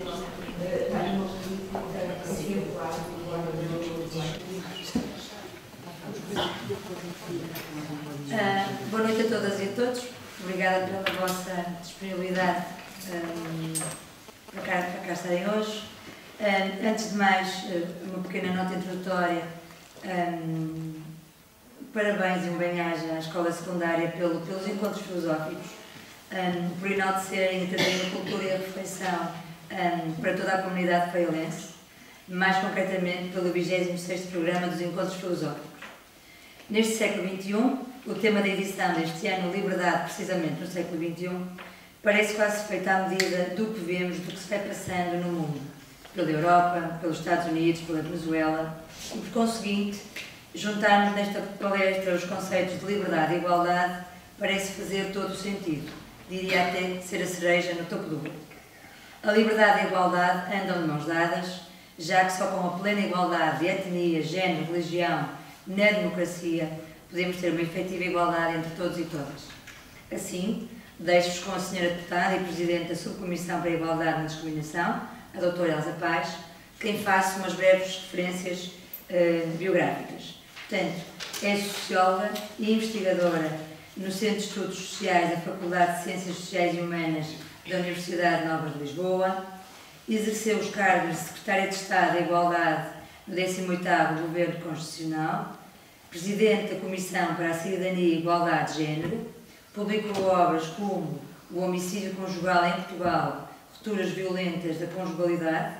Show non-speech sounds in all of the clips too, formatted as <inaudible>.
Uh, boa noite a todas e a todos. Obrigada pela vossa disponibilidade um, para, cá, para cá estarem hoje. Uh, antes de mais, uma pequena nota introdutória. Um, parabéns e um bem-aja à Escola Secundária pelo, pelos encontros filosóficos, um, por enaltecerem e trazerem a cultura e a reflexão para toda a comunidade feilense, mais concretamente pelo 26º Programa dos Encontros Filosóficos. Neste século XXI, o tema da edição deste ano, Liberdade, precisamente no século XXI, parece quase feita à medida do que vemos, do que se vai passando no mundo, pela Europa, pelos Estados Unidos, pela Venezuela, e por conseguinte, juntarmos nesta palestra os conceitos de liberdade e igualdade parece fazer todo o sentido, diria até ser a cereja no topo do bolo. A liberdade e a igualdade andam de mãos dadas, já que só com a plena igualdade de etnia, género, religião na democracia, podemos ter uma efetiva igualdade entre todos e todas. Assim, deixo-vos com a senhora deputada e presidente da Subcomissão para a Igualdade e a Discriminação, a doutora Elsa Paz, quem faço umas breves referências uh, biográficas. Portanto, é socióloga e investigadora no Centro de Estudos Sociais da Faculdade de Ciências Sociais e Humanas da Universidade Nova de Lisboa, exerceu os cargos de Secretária de Estado da Igualdade no 18º Governo Constitucional, Presidente da Comissão para a Cidadania e Igualdade de Gênero, publicou obras como O Homicídio Conjugal em Portugal, Rupturas Violentas da Conjugalidade,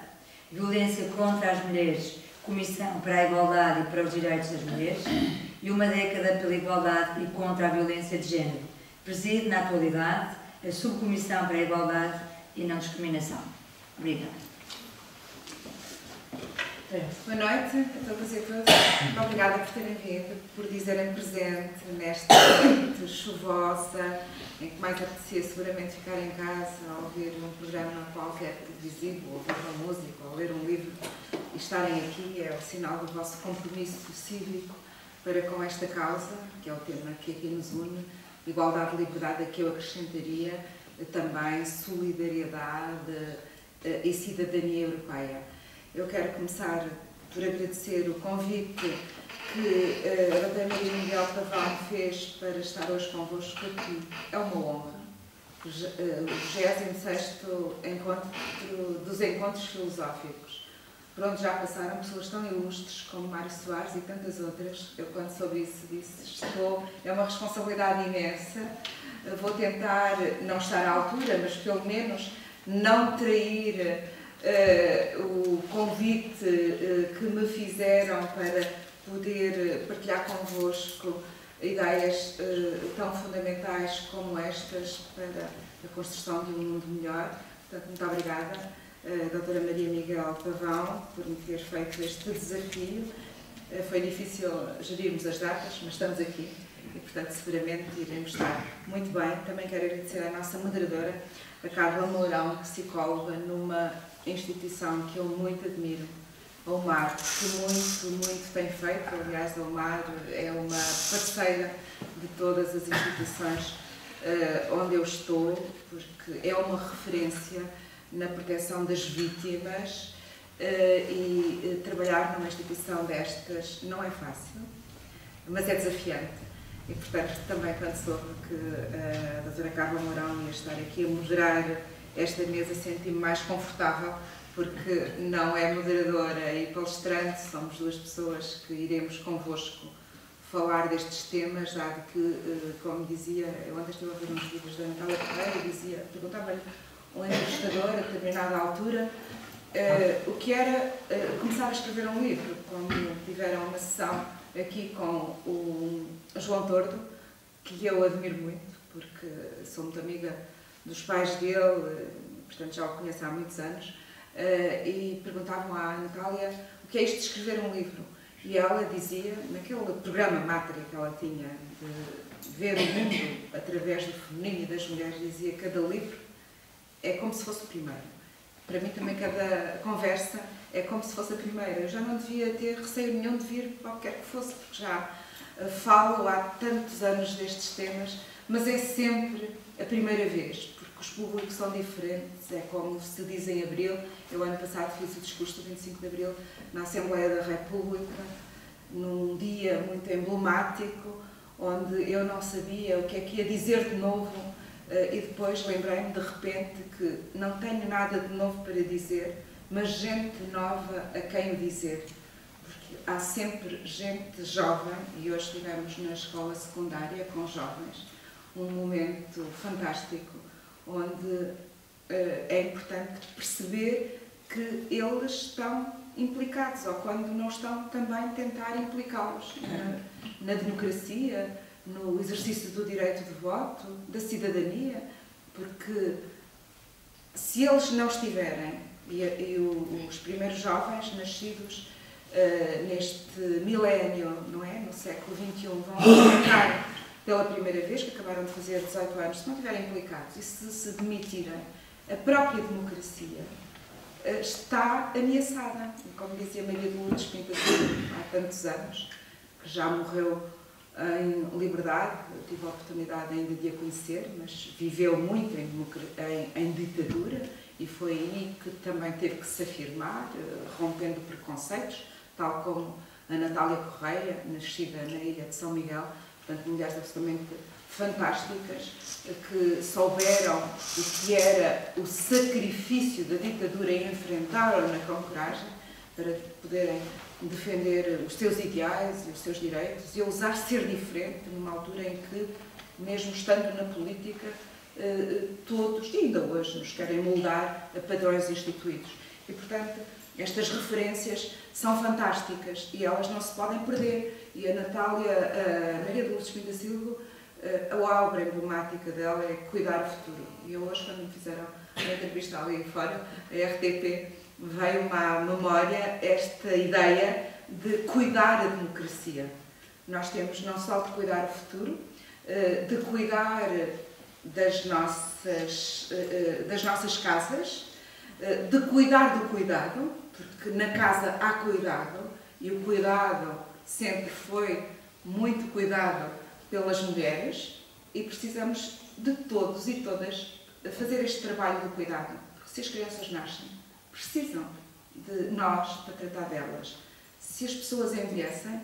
Violência contra as Mulheres, Comissão para a Igualdade e para os Direitos das Mulheres e Uma Década pela Igualdade e contra a Violência de Gênero. Preside, na atualidade, a Subcomissão para a Igualdade e Não Discriminação. Obrigada. Boa noite a todas e a todos. Obrigada por terem vindo, por dizerem presente nesta noite chuvosa, em que mais apetecia seguramente ficar em casa, ouvir um programa qualquer televisivo, ouvir uma música, ou ler um livro e estarem aqui. É o sinal do vosso compromisso cívico para com esta causa, que é o tema que aqui nos une, igualdade liberdade, a que eu acrescentaria também solidariedade eh, e cidadania europeia. Eu quero começar por agradecer o convite que uh, a Maria Miguel Pavão fez para estar hoje convosco aqui. É uma honra. O 26 eh, Encontro dos Encontros Filosóficos, por onde já passaram pessoas tão ilustres como Mário Soares e tantas outras. Eu, quando soube isso, disse: Estou, é uma responsabilidade imensa. Vou tentar não estar à altura, mas pelo menos não trair uh, o convite uh, que me fizeram para poder partilhar convosco ideias uh, tão fundamentais como estas para a construção de um mundo melhor. Portanto, muito obrigada, uh, doutora Maria Miguel Pavão, por me ter feito este desafio. foi difícil gerirmos as datas, mas estamos aqui e, portanto, seguramente iremos estar muito bem. Também quero agradecer à nossa moderadora, a Carla Mourão, psicóloga, numa instituição que eu muito admiro, a UMAR, que muito, muito tem feito. Aliás, a UMAR é uma parceira de todas as instituições uh, onde eu estou, porque é uma referência na proteção das vítimas uh, e uh, trabalhar numa instituição destas não é fácil, mas é desafiante. E, portanto, também quando soube que a doutora Carla Mourão ia estar aqui a moderar esta mesa senti-me mais confortável, porque não é moderadora e palestrante, somos duas pessoas que iremos convosco falar destes temas, dado que, eh, como dizia, eu antes estive a ver uns vídeos da Natália Ferreira e dizia, perguntava-lhe entrevistador a determinada altura uh, o que era uh, começar a escrever um livro, como tiveram uma sessão aqui com o João Tordo, que eu admiro muito, porque sou muito amiga dos pais dele, portanto já o conheço há muitos anos, eh, e perguntavam à Natália o que é isto de escrever um livro. E ela dizia, naquele programa Mátria que ela tinha de ver o mundo através do feminino e das mulheres, dizia cada livro é como se fosse o primeiro. Para mim também cada conversa é como se fosse a primeira. Eu já não devia ter receio nenhum de vir qualquer que fosse, porque já eh, falo há tantos anos destes temas, mas é sempre a primeira vez, porque os públicos são diferentes, é como se diz em Abril, eu ano passado fiz o discurso do 25 de Abril na Assembleia da República, num dia muito emblemático, onde eu não sabia o que é que ia dizer de novo e depois lembrei-me de repente que não tenho nada de novo para dizer, mas gente nova a quem o dizer. Porque há sempre gente jovem, e hoje estivemos na escola secundária com jovens, um momento fantástico, onde eh, é importante perceber que eles estão implicados, ou quando não estão, também tentar implicá-los na, na democracia, no exercício do direito de voto, da cidadania, porque se eles não estiverem, e, e os primeiros jovens nascidos uh, neste milénio, não é? no século XXI, vão votar pela primeira vez, que acabaram de fazer 18 anos, se não estiverem implicados e se se demitirem, a própria democracia uh, está ameaçada. Como dizia Maria de Lourdes Pinto há tantos anos, que já morreu em liberdade, eu tive a oportunidade ainda de a conhecer, mas viveu muito em, em, em, ditadura. E foi aí que também teve que se afirmar, eh, rompendo preconceitos, tal como a Natália Correia, nascida na ilha de São Miguel, portanto, mulheres absolutamente fantásticas que souberam o que era o sacrifício da ditadura e enfrentaram-na com coragem para poderem defender os seus ideais e os seus direitos e ousar ser diferente numa altura em que, mesmo estando na política, eh, todos, ainda hoje, nos querem moldar a padrões instituídos. E, portanto, estas referências são fantásticas e elas não se podem perder. E a Natália, a Maria de Lourdes Pinda Silva, eh, a obra emblemática dela é Cuidar o Futuro. E hoje, quando me fizeram a entrevista ali fora, a RTP, veio-me à memória esta ideia de cuidar a democracia. Nós temos não só de cuidar o futuro, eh, de cuidar das nossas, eh, das nossas casas, eh, de cuidar do cuidado, porque na casa há cuidado e o cuidado sempre foi muito cuidado pelas mulheres e precisamos de todos e todas fazer este trabalho do cuidado, porque se as crianças nascem precisam de nós para tratar delas. Se as pessoas envelhecem,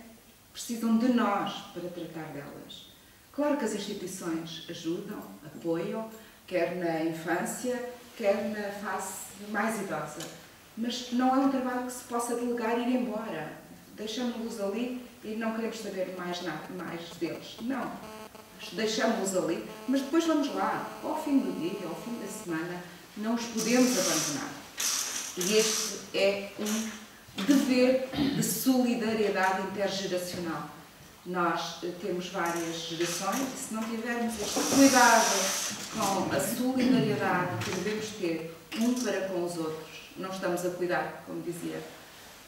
precisam de nós para tratar delas. Claro que as instituições ajudam, apoiam, quer na infância, quer na fase mais idosa. Mas não é um trabalho que se possa delegar e ir embora. Deixamos-los ali e não queremos saber mais, nada, mais deles. Não. Deixamos-los ali, mas depois vamos lá, ao fim do dia, ao fim da semana, não os podemos abandonar. E este é um dever de solidariedade intergeracional. Nós eh, temos várias gerações e se não tivermos este cuidado com a solidariedade que devemos ter um para com os outros, não estamos a cuidar, como dizia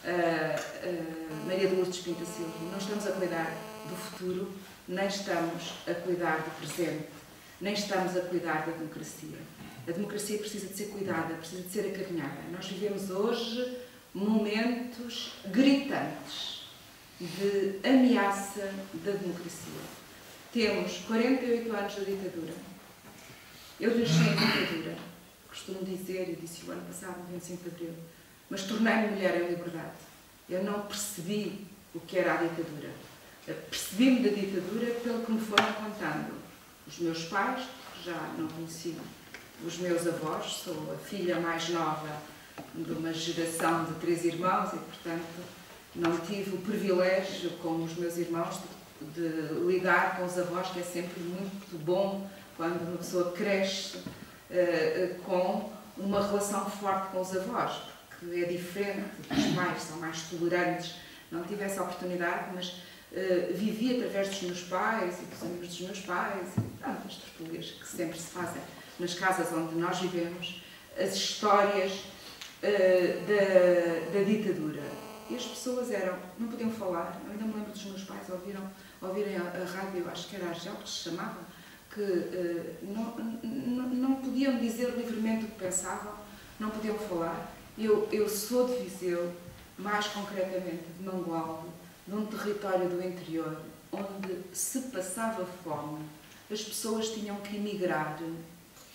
uh, uh, Maria de Lourdes Pinta Silva, não estamos a cuidar do futuro, nem estamos a cuidar do presente, nem estamos a cuidar da democracia. A democracia precisa de ser cuidada, precisa de ser acarinhada. Nós vivemos hoje momentos gritantes de ameaça da democracia. Temos 48 anos da ditadura. Eu nasci em ditadura, costumo dizer, e disse o ano passado, no 25 de Abril, mas tornei-me mulher em liberdade. Eu não percebi o que era a ditadura. Percebi-me da ditadura pelo que me foram contando. Os meus pais, já não conheciam os meus avós, sou a filha mais nova de uma geração de três irmãos e, portanto, não tive o privilégio, como os meus irmãos, de, de lidar com os avós, que é sempre muito bom quando uma pessoa cresce uh, com uma relação forte com os avós, porque é diferente dos pais, são mais tolerantes. Não tive essa oportunidade, mas uh, vivi através dos meus pais e dos amigos dos meus pais e tantas tertúlias que sempre se fazem nas casas onde nós vivemos, as histórias uh, da, da, ditadura. E as pessoas eram, não podiam falar, eu ainda me lembro dos meus pais ouviram, ouvirem a, a rádio, acho que era Argel que se chamava, que uh, não, não, não podiam dizer livremente o que pensavam, não podiam falar. Eu, eu sou de Viseu, mais concretamente de Mangualde, de um território do interior, onde se passava fome, as pessoas tinham que emigrar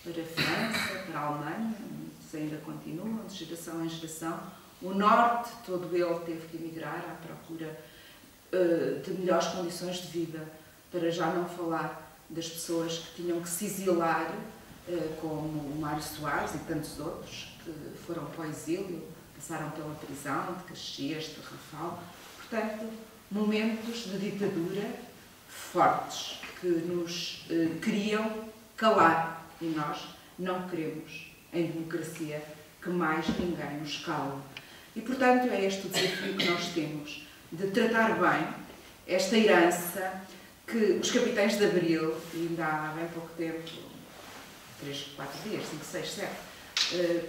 para a França, para a Alemanha, muitos ainda continuam, de geração em geração. O Norte, todo ele, teve que emigrar à procura uh, de melhores condições de vida, para já não falar das pessoas que tinham que se exilar, uh, como o Mário Soares e tantos outros, que foram para o exílio, passaram pela prisão de Caxias, de Rafal. Portanto, momentos de ditadura fortes que nos uh, queriam calar e nós não queremos em democracia que mais ninguém nos cale. E, portanto, é este o desafio que nós temos, de tratar bem esta herança que os capitães de Abril, ainda há bem pouco tempo, 3, 4 dias, 5, 6, 7,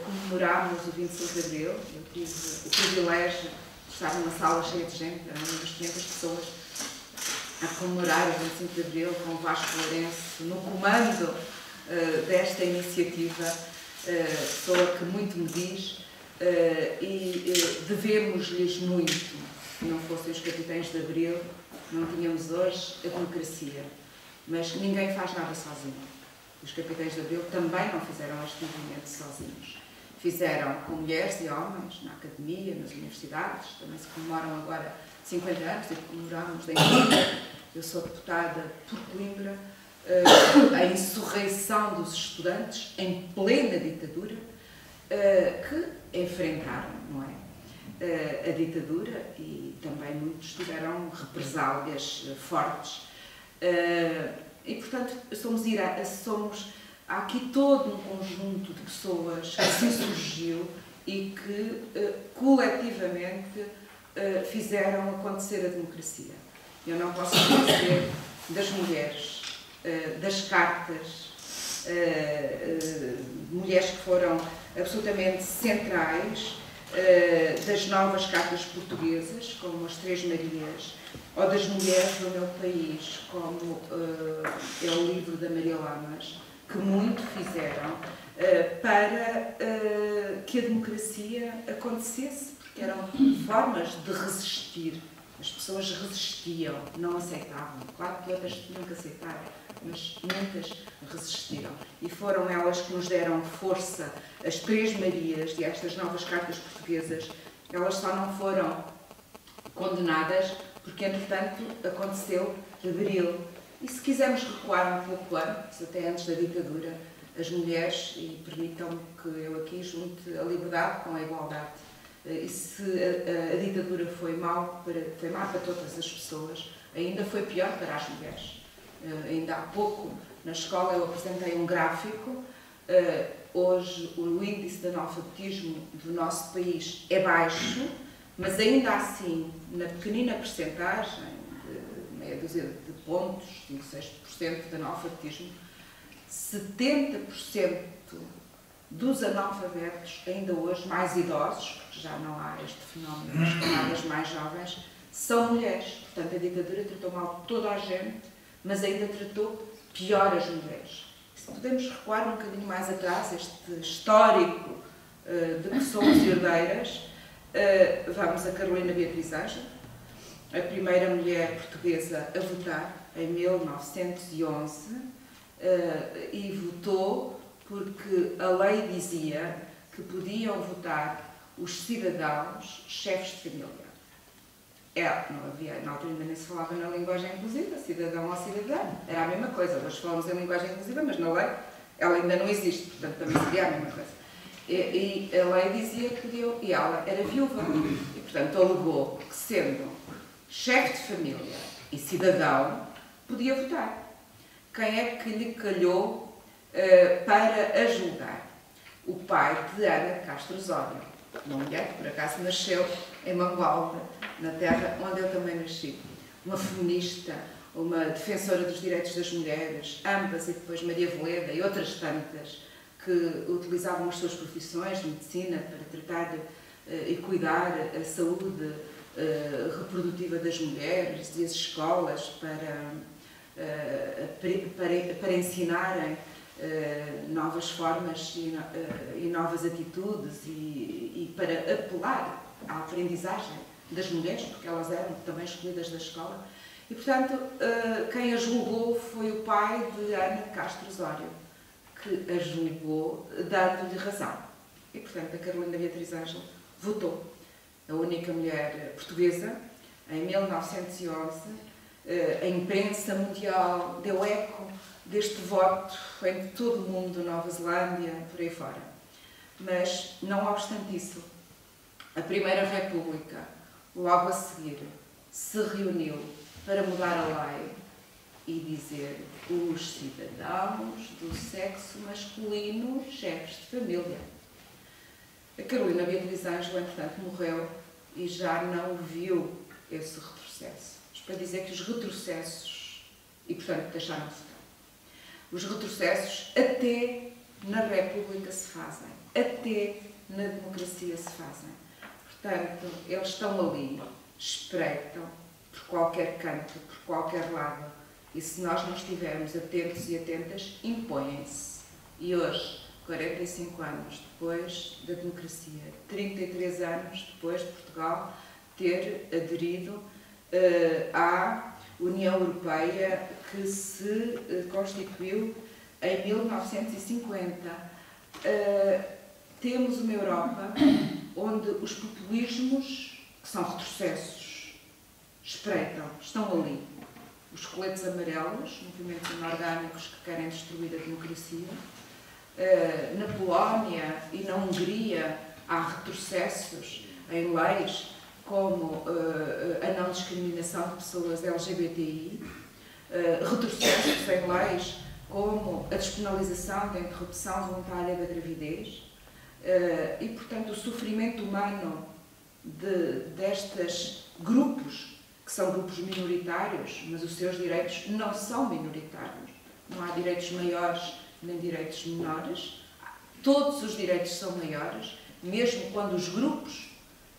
comemorámos o 25 de Abril. Eu tive o privilégio de estar numa sala cheia de gente, eram umas 500 pessoas, a comemorar o 25 de Abril com o Vasco Lourenço no comando uh, desta iniciativa, uh, pessoa que muito me diz, uh, e devemos-lhes muito. Se não fossem os capitães de Abril, não tínhamos hoje a democracia. Mas ninguém faz nada sozinho. Os capitães de Abril também não fizeram este movimento sozinhos. Fizeram com mulheres e homens, na academia, nas universidades, também se comemoram agora 50 anos, e comemoramos em Coimbra. Eu sou deputada por Coimbra, eh, a insurreição dos estudantes em plena ditadura, eh, que enfrentaram, não é? Eh, a ditadura e também muitos tiveram represálias fortes. E, portanto, somos, somos há aqui todo um conjunto de pessoas que se surgiu e que coletivamente fizeram acontecer a democracia. Eu não posso dizer das mulheres, das cartas, mulheres que foram absolutamente centrais, das novas cartas portuguesas, como as Três Marias, ou das mulheres do meu país, como é o livro da Maria Lamas, que muito fizeram para que a democracia acontecesse, porque eram formas de resistir as pessoas resistiam, não aceitavam. Claro que outras tinham que aceitar, mas muitas resistiram. E foram elas que nos deram força. As Três Marias e estas novas cartas portuguesas, elas só não foram condenadas porque, entretanto, aconteceu Abril. E se quisermos recuar um pouco antes, até antes da ditadura, as mulheres, e permitam-me que eu aqui junte a liberdade com a igualdade e se a, a, a ditadura foi mal para, foi mal para todas as pessoas, ainda foi pior para as mulheres. Uh, ainda há pouco, na escola, eu apresentei um gráfico. Uh, hoje, o índice de analfabetismo do nosso país é baixo, mas ainda assim, na pequenina percentagem, de meia dúzia de pontos, 5, 6% de analfabetismo, 70% dos analfabetos, ainda hoje mais idosos, porque já não há este fenómeno das camadas mais jovens, são mulheres. Portanto, a ditadura tratou mal toda a gente, mas ainda tratou pior as mulheres. Se podemos recuar um bocadinho mais atrás, este histórico uh, de pessoas herdeiras, uh, vamos a Carolina Beatriz Ângela, a primeira mulher portuguesa a votar em 1911, uh, eh, e votou porque a lei dizia que podiam votar os cidadãos chefes de família. É, não havia, na altura ainda nem se falava na linguagem inclusiva, cidadão ou cidadã, era a mesma coisa. Hoje falamos em linguagem inclusiva, mas na lei ela ainda não existe, portanto também seria a mesma coisa. E, e a lei dizia que podiam, e ela era viúva, e portanto alegou que sendo chefe de família e cidadão, podia votar. Quem é que lhe calhou eh, para ajudar o pai de Ana Castro Osório, uma mulher que por acaso nasceu em Mangualda, na terra onde eu também nasci. Uma feminista, uma defensora dos direitos das mulheres, ambas e depois Maria Veleda e outras tantas que utilizavam as suas profissões de medicina para tratar uh, e cuidar a saúde uh, reprodutiva das mulheres e as escolas para, uh, para, para ensinarem eh, novas formas e, e, novas atitudes e, e, para apelar à aprendizagem das mulheres, porque elas eram também escolhidas da escola. E, portanto, quem a julgou foi o pai de Ana Castro Osório, que a julgou dando-lhe razão. E, portanto, a Carolina Beatriz Ângelo votou. A única mulher portuguesa, em 1911, eh, a imprensa mundial deu eco deste voto em todo o mundo, Nova Zelândia, por aí fora. Mas, não obstante isso, a Primeira República, logo a seguir, se reuniu para mudar a lei e dizer os cidadãos do sexo masculino, chefes de família. A Carolina Beatriz Ângelo, entretanto, morreu e já não viu esse retrocesso. Isto para dizer que os retrocessos, e portanto deixaram-se ficar, os retrocessos até na República se fazem, até na democracia se fazem. Portanto, eles estão ali, espreitam por qualquer canto, por qualquer lado, e se nós não estivermos atentos e atentas, impõem-se. E hoje, 45 anos depois da democracia, 33 anos depois de Portugal ter aderido uh, à União Europeia que se uh, constituiu em 1950. Uh, eh, temos uma Europa onde os populismos, que são retrocessos, espreitam, estão ali os coletes amarelos, movimentos inorgânicos que querem destruir a democracia. Uh, na Polónia e na Hungria há retrocessos em leis como uh, a não discriminação de pessoas LGBTI, uh, retrocessos em leis como a despenalização da interrupção voluntária da gravidez e, portanto, o sofrimento humano de, destes grupos que são grupos minoritários, mas os seus direitos não são minoritários. Não há direitos maiores nem direitos menores. Todos os direitos são maiores, mesmo quando os grupos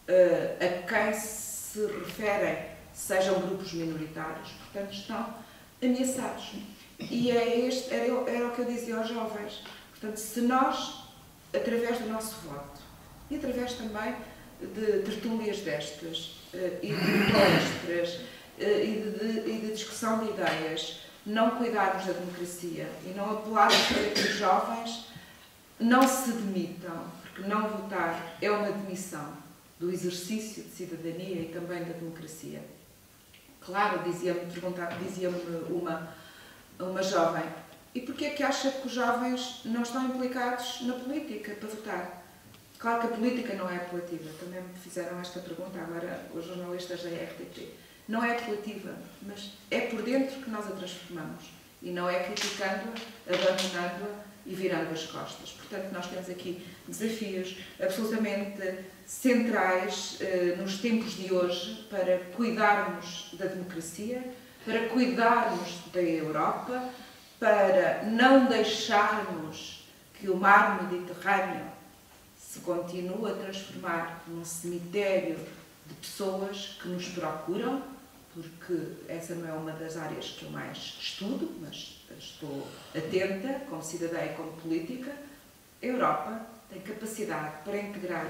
uh, a quem se referem sejam grupos minoritários, portanto, estão ameaçados. E é este, era, era o que eu dizia aos jovens. Portanto, se nós, através do nosso voto e através também de tertúlias destas, eh, e de palestras eh, e de, e de discussão de ideias, não cuidarmos da democracia e não apelarmos para que os jovens não se demitam, porque não votar é uma demissão do exercício de cidadania e também da democracia. Claro, dizia-me dizia uma, uma jovem, e porquê é que acha que os jovens não estão implicados na política para votar? Claro que a política não é apelativa, também me fizeram esta pergunta agora os jornalistas da RTP. Não é apelativa, mas é por dentro que nós a transformamos e não é criticando-a, abandonando-a e virando as costas. Portanto, nós temos aqui desafios absolutamente centrais eh, nos tempos de hoje para cuidarmos da democracia, para cuidarmos da Europa, para não deixarmos que o mar Mediterrâneo se continua a transformar num cemitério de pessoas que nos procuram, porque essa não é uma das áreas que eu mais estudo, mas estou atenta, como cidadã e como política, a Europa tem capacidade para integrar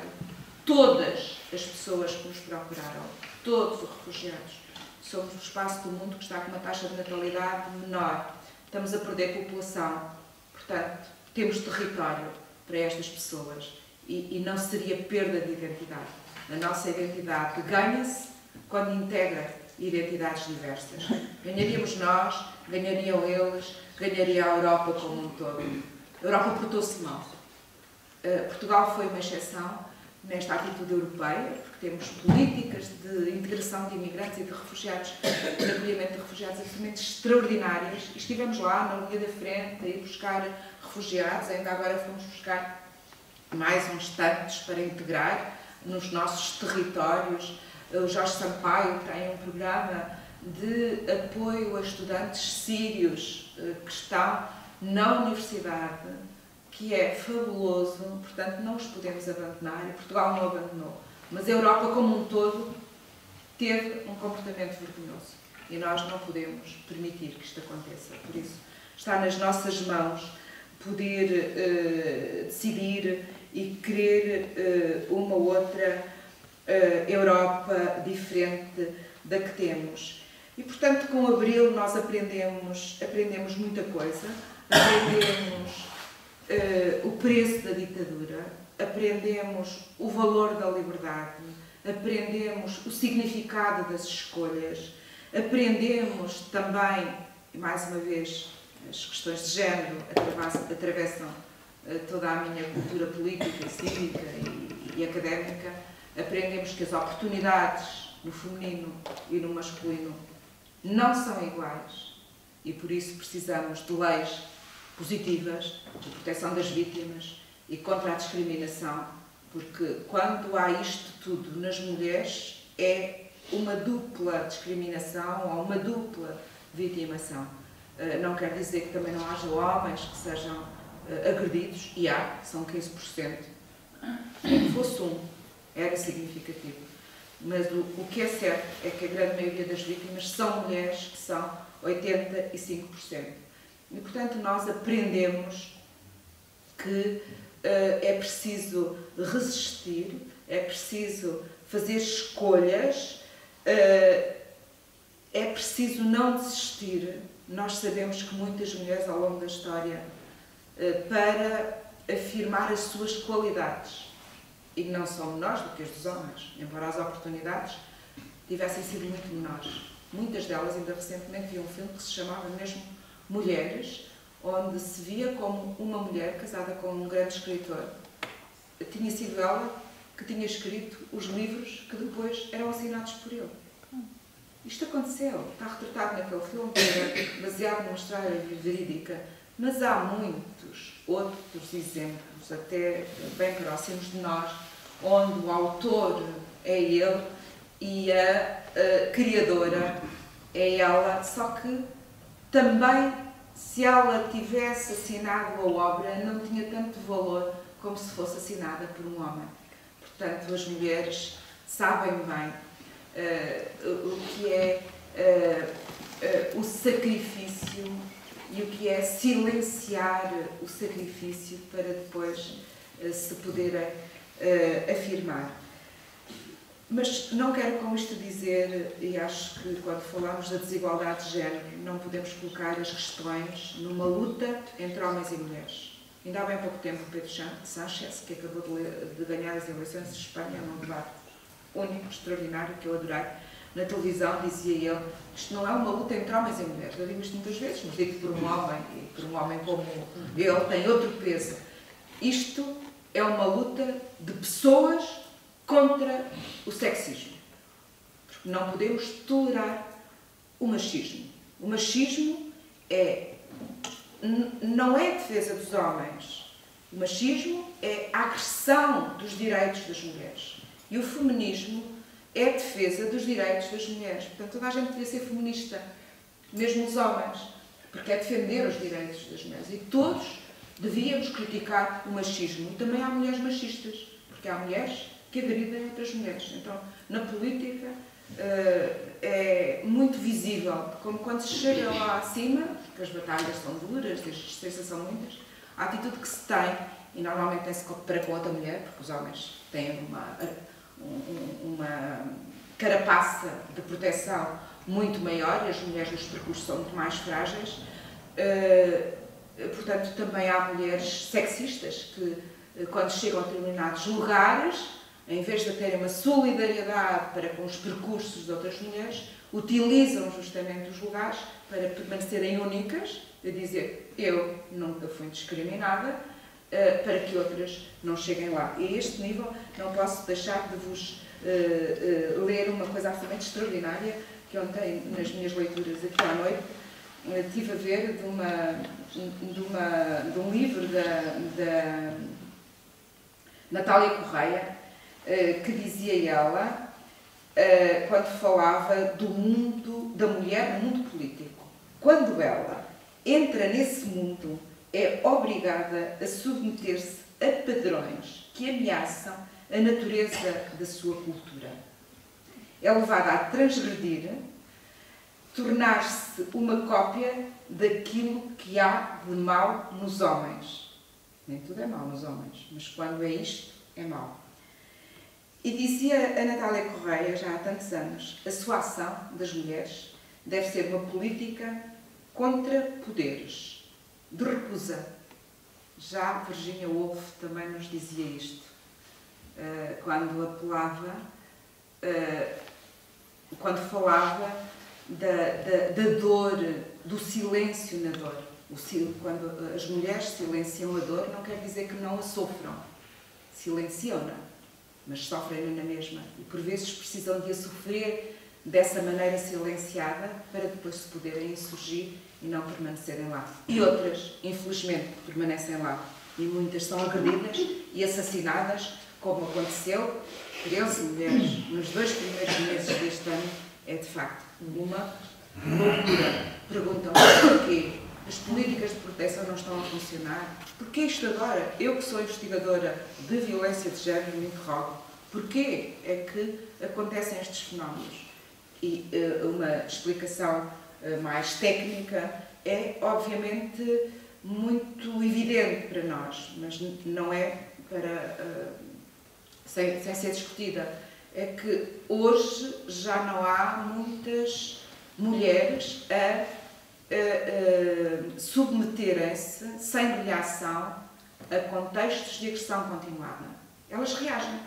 todas as pessoas que nos procuraram, todos os refugiados. Somos o espaço do mundo que está com uma taxa de natalidade menor. Estamos a perder população. Portanto, temos território para estas pessoas e, e não seria perda de identidade. A nossa identidade ganha-se quando integra identidades diversas. Ganharíamos nós, ganhariam eles, ganharia a Europa como um todo. A Europa portou-se mal. Uh, Portugal foi uma exceção nesta atitude europeia, porque temos políticas de integração de imigrantes e de refugiados, de acolhimento de refugiados absolutamente extraordinárias. E estivemos lá na linha da frente a ir buscar refugiados, ainda agora fomos buscar mais uns tantos para integrar nos nossos territórios. O Jorge Sampaio tem um programa de apoio a estudantes sírios eh, que estão na universidade, que é fabuloso, portanto não os podemos abandonar, Portugal não abandonou. Mas a Europa como um todo teve um comportamento vergonhoso e nós não podemos permitir que isto aconteça. Por isso, está nas nossas mãos poder uh, decidir e querer uh, uma outra Europa diferente da que temos. E, portanto, com Abril nós aprendemos, aprendemos muita coisa, aprendemos uh, o preço da ditadura, aprendemos o valor da liberdade, aprendemos o significado das escolhas, aprendemos também, mais uma vez, as questões de género atravessam uh, toda a minha cultura política, cívica e, e académica, aprendemos que as oportunidades no feminino e no masculino não são iguais e por isso precisamos de leis positivas de proteção das vítimas e contra a discriminação, porque quando há isto tudo nas mulheres é uma dupla discriminação ou uma dupla vitimação. Eh, não quer dizer que também não haja homens que sejam eh, agredidos, e há, são 15%. Se fosse um, era significativo. Mas o, o que é certo é que a grande maioria das vítimas são mulheres, que são 85%. E, portanto, nós aprendemos que uh, é preciso resistir, é preciso fazer escolhas, uh, é preciso não desistir. Nós sabemos que muitas mulheres ao longo da história, uh, para afirmar as suas qualidades, e não são menores do que as dos homens, embora as oportunidades tivessem sido muito menores. Muitas delas, ainda recentemente, vi um filme que se chamava mesmo Mulheres, onde se via como uma mulher casada com um grande escritor. Tinha sido ela que tinha escrito os livros que depois eram assinados por ele. Isto aconteceu, está retratado naquele filme, é baseado numa história verídica, mas há muitos outros exemplos, até bem próximos de nós, onde o autor é ele e a, a criadora é ela, só que também, se ela tivesse assinado a obra, não tinha tanto valor como se fosse assinada por um homem. Portanto, as mulheres sabem bem uh, o que é uh, uh, o sacrifício e o que é silenciar o sacrifício para depois se poderem afirmar. Mas não quero com isto dizer, e acho que quando falamos da desigualdade de género, não podemos colocar as questões numa luta entre homens e mulheres. Ainda há bem pouco tempo, Pedro Sánchez, que acabou de, ganhar as eleições de Espanha num debate único, extraordinário, que eu adorei, na televisão dizia ele isto não é uma luta entre homens e mulheres. Eu digo isto muitas vezes, mas digo por um homem, e por um homem como ele tem outro peso. Isto é uma luta de pessoas contra o sexismo. Porque não podemos tolerar o machismo. O machismo é, não é defesa dos homens. O machismo é a agressão dos direitos das mulheres. E o feminismo é a defesa dos direitos das mulheres. Portanto, toda a gente devia ser feminista, mesmo os homens, porque é defender os direitos das mulheres. E todos devíamos criticar o machismo. E também há mulheres machistas, porque há mulheres que agridem outras mulheres. Então, na política, uh, é muito visível como quando se chega lá acima, porque as batalhas são duras, as distâncias são muitas, a atitude que se tem, e normalmente tem-se para com outra mulher, porque os homens têm uma, uma carapaça de proteção muito maior e as mulheres nos percursos são muito mais frágeis. Uh, portanto, também há mulheres sexistas que, quando chegam a determinados lugares, em vez de terem uma solidariedade para com os percursos de outras mulheres, utilizam justamente os lugares para permanecerem únicas, a dizer eu nunca fui discriminada, eh, para que outras não cheguem lá. E a este nível não posso deixar de vos uh, uh, ler uma coisa absolutamente extraordinária que ontem, nas minhas leituras aqui à noite, tive a ver de, uma, de, uma, de um livro da, da Natália Correia, que dizia ela, quando falava do mundo, da mulher no mundo político. Quando ela entra nesse mundo, é obrigada a submeter-se a padrões que ameaçam a natureza da sua cultura. É levada a transgredir, tornar-se uma cópia daquilo que há de mal nos homens. Nem tudo é mal nos homens, mas quando é isto, é mal. E dizia a Natália Correia, já há tantos anos, a sua ação das mulheres deve ser uma política contra poderes, de recusa, Já Virginia Woolf também nos dizia isto, uh, quando apelava, uh, quando falava da, da, da, dor, do silêncio na dor. Quando as mulheres silenciam a dor, não quer dizer que não a sofram. Silenciam-na, mas sofrem-na na mesma. E por vezes precisam de a sofrer dessa maneira silenciada para depois se poderem insurgir e não permanecerem lá. E outras, infelizmente, permanecem lá. E muitas são agredidas e assassinadas, como aconteceu 13 mulheres nos dois primeiros meses deste ano. É de facto uma loucura. Perguntam-se porquê. As políticas de proteção não estão a funcionar. Porquê isto agora? Eu que sou investigadora de violência de género me interrogo. Porquê é que acontecem estes fenómenos? E uh, uma explicação mais técnica é, obviamente, muito evidente para nós, mas não é para, uh, sem, sem ser discutida. É que hoje já não há muitas mulheres a, a submeterem-se sem reação a contextos de agressão continuada. Elas reagem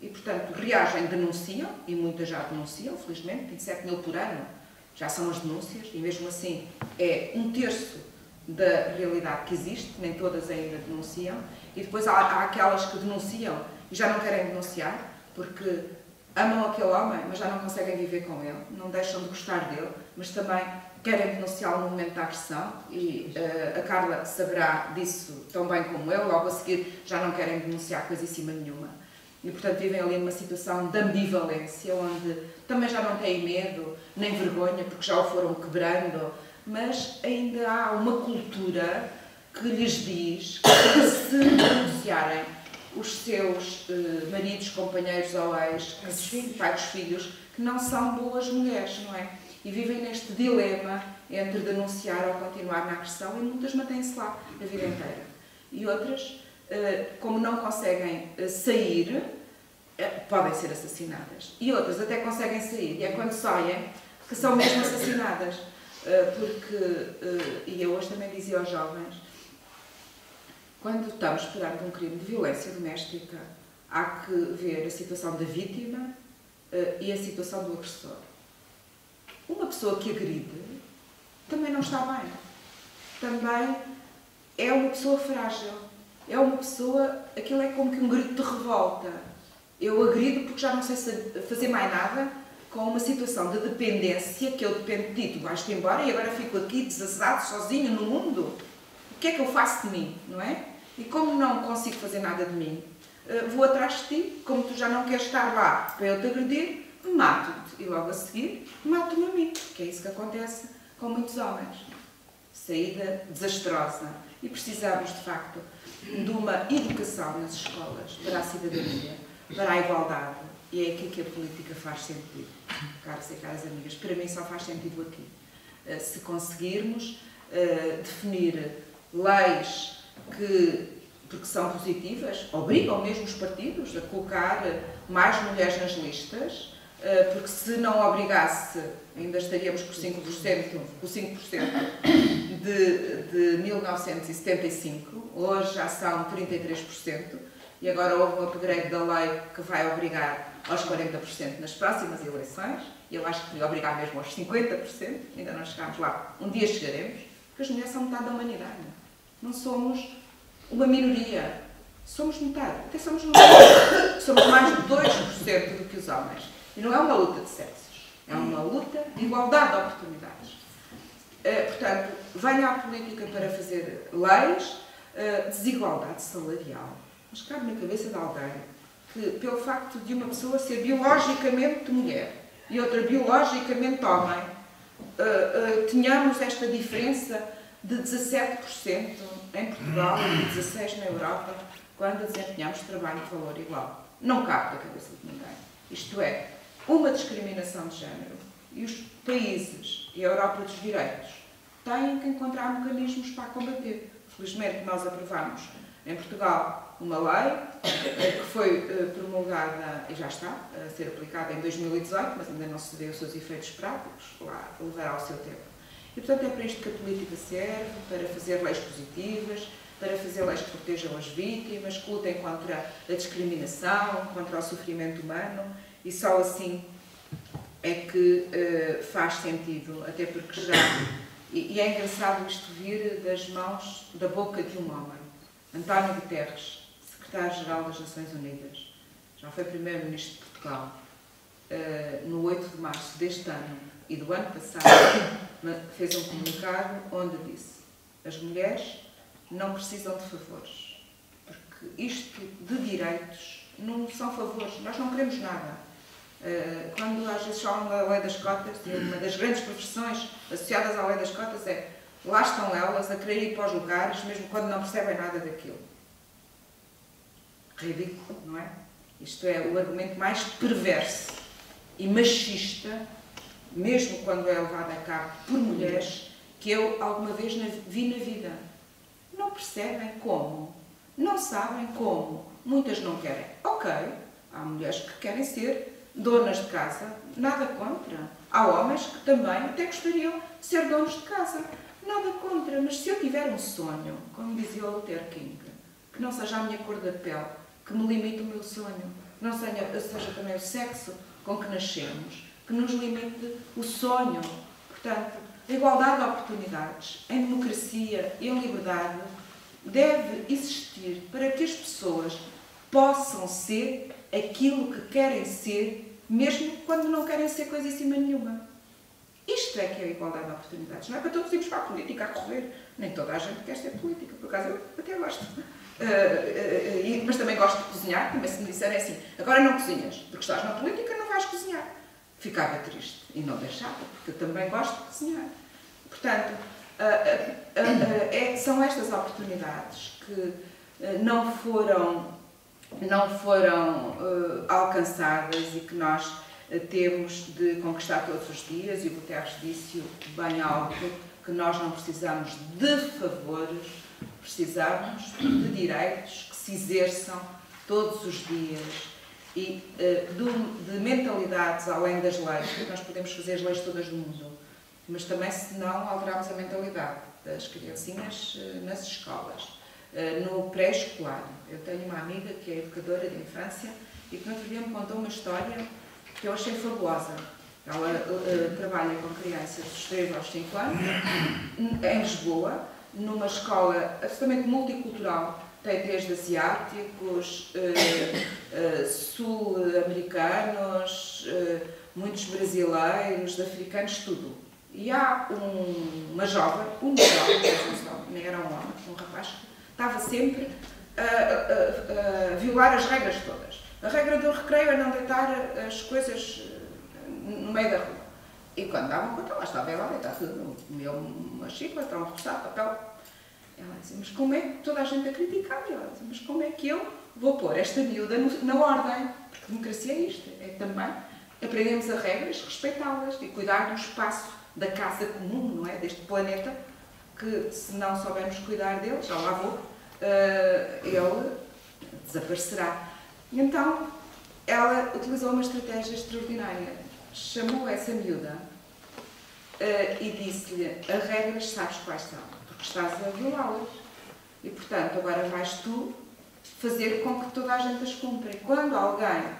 e, portanto, reagem, denunciam, e muitas já denunciam, felizmente, 27 mil por ano já são as denúncias, e mesmo assim é um terço da realidade que existe, nem todas ainda denunciam, e depois há, há aquelas que denunciam e já não querem denunciar, porque amam aquele homem, mas já não conseguem viver com ele, não deixam de gostar dele, mas também querem denunciá-lo no momento da agressão, e uh, a Carla saberá disso tão bem como eu, logo a seguir já não querem denunciar coisíssima nenhuma. E, portanto, vivem ali numa situação de ambivalência, onde também já não têm medo, nem vergonha, porque já o foram quebrando, mas ainda há uma cultura que lhes diz que se denunciarem os seus eh, maridos, companheiros ou ex, pai dos filhos, que não são boas mulheres, não é? E vivem neste dilema entre denunciar ou continuar na agressão e muitas mantêm-se lá a vida inteira. E outras eh, como não conseguem eh, sair, podem ser assassinadas. E outras até conseguem sair, e é quando saem que são mesmo assassinadas. Porque, e eu hoje também dizia aos jovens, quando estamos perante um crime de violência doméstica, há que ver a situação da vítima e a situação do agressor. Uma pessoa que agride também não está bem. Também é uma pessoa frágil é uma pessoa, aquilo é como que um grito de revolta. Eu agrido porque já não sei fazer mais nada com uma situação de dependência que eu dependo de ti, tu vais-te embora e agora fico aqui desassado, sozinho no mundo. O que é que eu faço de mim, não é? E como não consigo fazer nada de mim, eh, vou atrás de ti, como tu já não queres estar lá para eu te agredir, mato-te. E logo a seguir, mato-me a mim, que é isso que acontece com muitos homens. Saída desastrosa. E precisamos, de facto, de uma educação nas escolas para a cidadania, para a igualdade. E é aqui que a política faz sentido, caros e caras amigas. Para mim só faz sentido aqui. Eh, se conseguirmos uh, definir leis que, porque são positivas, obrigam mesmo os partidos a colocar mais mulheres nas listas, uh, porque se não obrigasse, ainda estaríamos com 5%, com 5% de, de 1975, hoje já são 33%, e agora houve um upgrade da lei que vai obrigar aos 40% nas próximas eleições, e eu acho que vai obrigar mesmo aos 50%, ainda não chegámos lá, um dia chegaremos, porque as mulheres são metade da humanidade. Não somos uma minoria, somos metade, até somos somos mais de 2% do que os homens. E não é uma luta de sexos, é uma luta de igualdade de oportunidades. Uh, portanto, venha à política para fazer leis, uh, desigualdade salarial. Mas cabe na cabeça de alguém que, pelo facto de uma pessoa ser biologicamente mulher e outra biologicamente homem, uh, tenhamos esta diferença de 17% em Portugal e 16% na Europa quando desempenhamos trabalho de valor igual. Não cabe na cabeça de ninguém. Isto é, uma discriminação de género e os países e a Europa dos Direitos têm que encontrar mecanismos para combater. Felizmente, nós aprovamos em Portugal uma lei eh, que foi eh, promulgada e já está a ser aplicada em 2018, mas ainda não se vê os seus efeitos práticos, lá levará o seu tempo. E, portanto, é para isto que a política serve, para fazer leis positivas, para fazer leis que protejam as vítimas, que lutem contra a discriminação, contra o sofrimento humano, e só assim é que uh, faz sentido, até porque já. E, e, é engraçado isto vir das mãos, da boca de um homem. António Guterres, secretário-geral das Nações Unidas, já foi primeiro-ministro de Portugal, uh, no 8 de março deste ano e do ano passado, <coughs> fez um comunicado onde disse: as mulheres não precisam de favores, porque isto de direitos não são favores, nós não queremos nada. Eh, quando às vezes falam da lei das cotas, uma das grandes profissões associadas à lei das cotas é lá estão elas a querer ir para os lugares, mesmo quando não percebem nada daquilo. Ridículo, não é? Isto é o argumento mais perverso e machista, mesmo quando é levado a cabo por mulheres, que eu alguma vez vi na vida. Não percebem como, não sabem como, muitas não querem. Ok, há mulheres que querem ser donas de casa, nada contra. Há homens que também até gostariam de ser donos de casa, nada contra. Mas se eu tiver um sonho, como dizia o Luther King, que não seja a minha cor da pele, que me limite o meu sonho, não seja, também o sexo com que nascemos, que nos limite o sonho. Portanto, a igualdade de oportunidades, em democracia em liberdade, deve existir para que as pessoas possam ser aquilo que querem ser, mesmo quando não querem ser coisa em cima nenhuma. Isto é que é a igualdade de oportunidades. Não é para todos irmos para a política a correr. Nem toda a gente quer ser política. Por acaso, eu até gosto. Uh, uh, uh, mas também gosto de cozinhar. Também se me disserem assim, agora não cozinhas, porque estás na política, não vais cozinhar. Ficava triste. E não deixava, porque eu também gosto de cozinhar. Portanto, é, são estas oportunidades que não foram não foram uh, alcançadas e que nós uh, temos de conquistar todos os dias, e o Guterres disse bem alto, que nós não precisamos de favores, precisamos de direitos que se exerçam todos os dias e uh, de, de, mentalidades além das leis, porque nós podemos fazer as leis todas do mundo, mas também se não alterarmos a mentalidade das criancinhas nas escolas eh, no pré-escolar. Eu tenho uma amiga que é educadora de infância e que no outro dia me contou uma história que eu achei fabulosa. Ela uh, trabalha com crianças dos 3 aos 5 anos, em Lisboa, numa escola absolutamente multicultural. Tem desde asiáticos, uh, uh, sul-americanos, muitos brasileiros, africanos, tudo. E há um, uma jovem, uma jovem, era um homem, um rapaz, Estava sempre a, a, a, violar as regras todas. A regra do recreio é não deitar as coisas eh, no meio da rua. E quando davam conta, lá estava ela a deitar tudo. Comeu uma xícara, estava um roçado, papel. Ela disse, mas como é que toda a gente a criticava? Ela disse, mas como é que eu vou pôr esta miúda na ordem? Porque democracia é isto, é também aprendemos as regras, respeitá-las e cuidar do espaço da casa comum, não é? Deste planeta que se não soubermos cuidar dele, já lá vou, uh, ele desaparecerá. E então ela utilizou uma estratégia extraordinária. Chamou essa miúda uh, e disse-lhe: As regras sabes quais são, porque estás a violá-las. E portanto, agora vais tu fazer com que toda a gente as cumpra. E quando alguém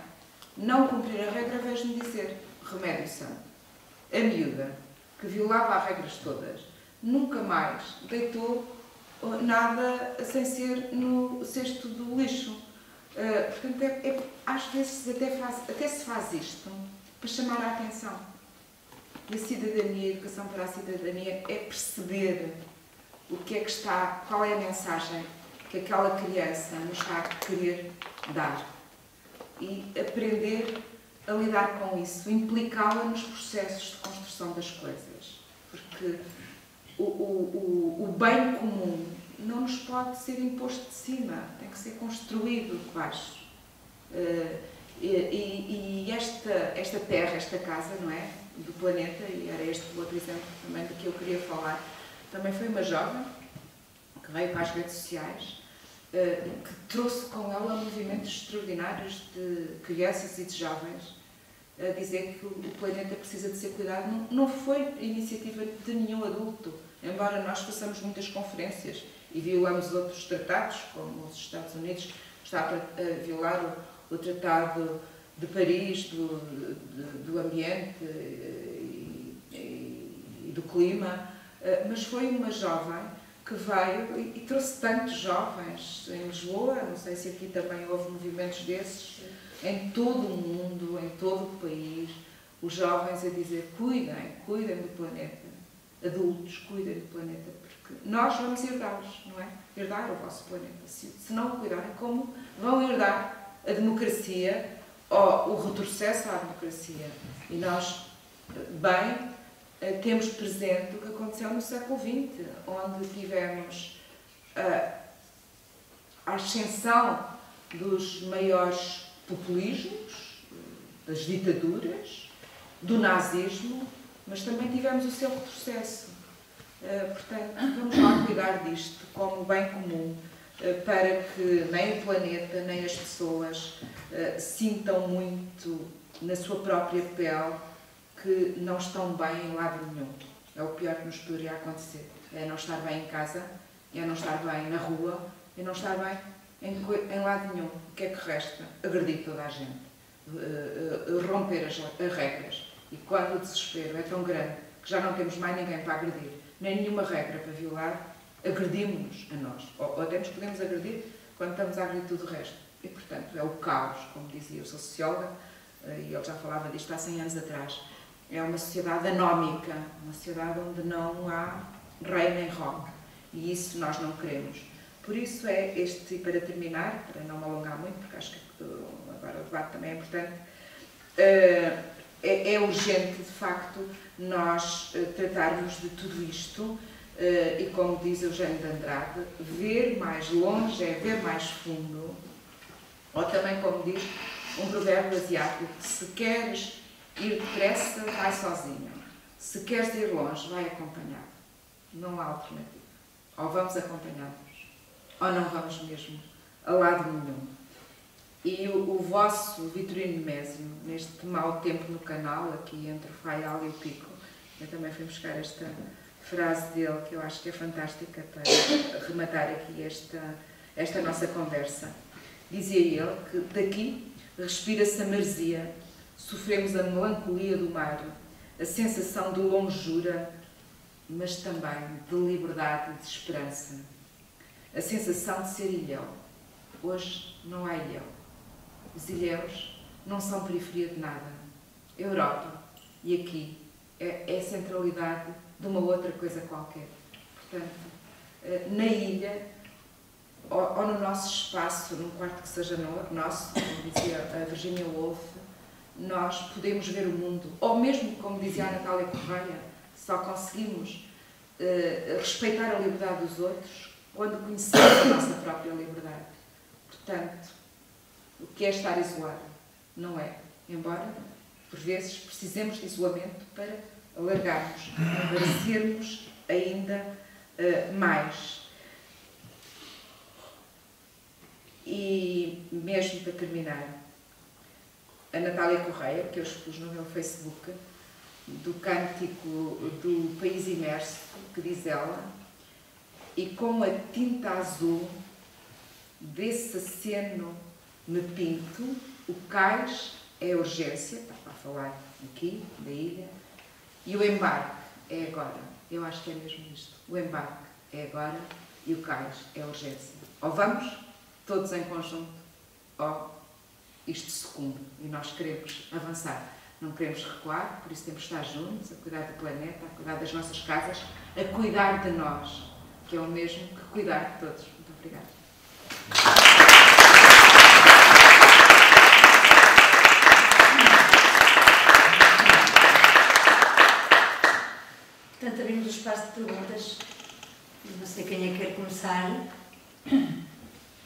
não cumprir a regra, vais-me dizer: Remédio santo. A miúda que violava as regras todas nunca mais deitou nada sem ser no cesto do lixo. Uh, portanto, é, é, às vezes até, faz, até se faz isto para chamar a atenção. E a cidadania, a educação para a cidadania é perceber o que é que está, qual é a mensagem que aquela criança nos está a querer dar. E aprender a lidar com isso, implicá-la nos processos de construção das coisas. Porque o, o, o, bem comum não nos pode ser imposto de cima, tem que ser construído de baixo. Uh, e, e, esta, esta terra, esta casa, não é? Do planeta, e era este o outro exemplo também do que eu queria falar, também foi uma jovem que veio para as redes sociais, uh, que trouxe com ela movimentos extraordinários de crianças e de jovens a dizer que o planeta precisa de ser cuidado. Não, não foi iniciativa de nenhum adulto, embora nós façamos muitas conferências e violamos outros tratados, como os Estados Unidos está a violar o Tratado de Paris do, do, do Ambiente e, e, e, do Clima, eh, mas foi uma jovem que veio e, trouxe tantos jovens em Lisboa, não sei se aqui também houve movimentos desses, em todo o mundo, em todo o país, os jovens a dizer cuidem, cuidem do planeta, adultos, cuidem do planeta, porque nós vamos herdá-los, não é? Herdar o vosso planeta. Se, se não cuidarem, como vão herdar a democracia ou o retrocesso à democracia? E nós, bem, eh, temos presente o que aconteceu no século XX, onde tivemos uh, a ascensão dos maiores populismos, das ditaduras, do nazismo, mas também tivemos o seu retrocesso. Uh, portanto, vamos lá cuidar disto como bem comum, para que nem o planeta, nem as pessoas sintam muito na sua própria pele que não estão bem em lado nenhum. É o pior que nos poderia acontecer. É não estar bem em casa, é não estar bem na rua, é não estar bem em, em lado nenhum. O que é que resta? Agredir toda a gente. Uh, romper as, as regras. E quando o desespero é tão grande que já não temos mais ninguém para agredir, nem nenhuma regra para violar, agredimos-nos a nós. Ou, até nos podemos agredir quando estamos a agredir tudo o resto. E, portanto, é o caos, como dizia, eu sou socióloga, uh, e ele já falava disto há 100 anos atrás é uma sociedade anómica, uma sociedade onde não há rei nem rock. E isso nós não queremos. Por isso é este, e para terminar, para não me alongar muito, porque acho que agora o debate também é importante, eh, é, é urgente, de facto, nós eh, tratarmos de tudo isto eh, e, como diz Eugênio de Andrade, ver mais longe é ver mais fundo, ou também, como diz um provérbio asiático, se queres Ir depressa, vai sozinho. Se queres ir longe, vai acompanhado. Não há alternativa. Ou vamos acompanhados, ou não vamos mesmo a lado nenhum. E o, o vosso Vitorino Mésio, neste mau tempo no canal, aqui entre o Faial e o Pico, eu também fui buscar esta frase dele, que eu acho que é fantástica para rematar aqui esta, esta nossa conversa. Dizia ele que daqui respira-se a maresia Sofremos a melancolia do mar, a sensação de longura, mas também de liberdade e de esperança. A sensação de ser ilhéu. Hoje não há ilhéu. Os ilhéus não são periferia de nada. Europa, e aqui, é, é a centralidade de uma outra coisa qualquer. Portanto, eh, na ilha, ou, no nosso espaço, num quarto que seja nosso, como dizia a Virginia Woolf, nós podemos ver o mundo, ou mesmo, como dizia a Natália Correia, só conseguimos uh, respeitar a liberdade dos outros quando conhecemos a nossa própria liberdade. Portanto, o que é estar isolado? Não é. Embora, por vezes, precisemos de isolamento para alargarmos, para sermos ainda uh, mais. E mesmo para terminar, a Natália Correia, que eu expus no meu Facebook, do cântico do País Imerso, que diz ela, e com a tinta azul desse aceno me pinto, o cais é a urgência, está para falar aqui, da ilha, e o embarque é agora. Eu acho que é mesmo isto. O embarque é agora e o cais é urgência. Ou vamos, todos em conjunto, ou isto sucumbe e nós queremos avançar. Não queremos recuar, por isso temos de estar juntos, a cuidar do planeta, a cuidar das nossas casas, a cuidar de nós, que é o mesmo que cuidar de todos. Muito obrigada. Portanto, abrimos o espaço de perguntas. Não sei quem é que quer começar.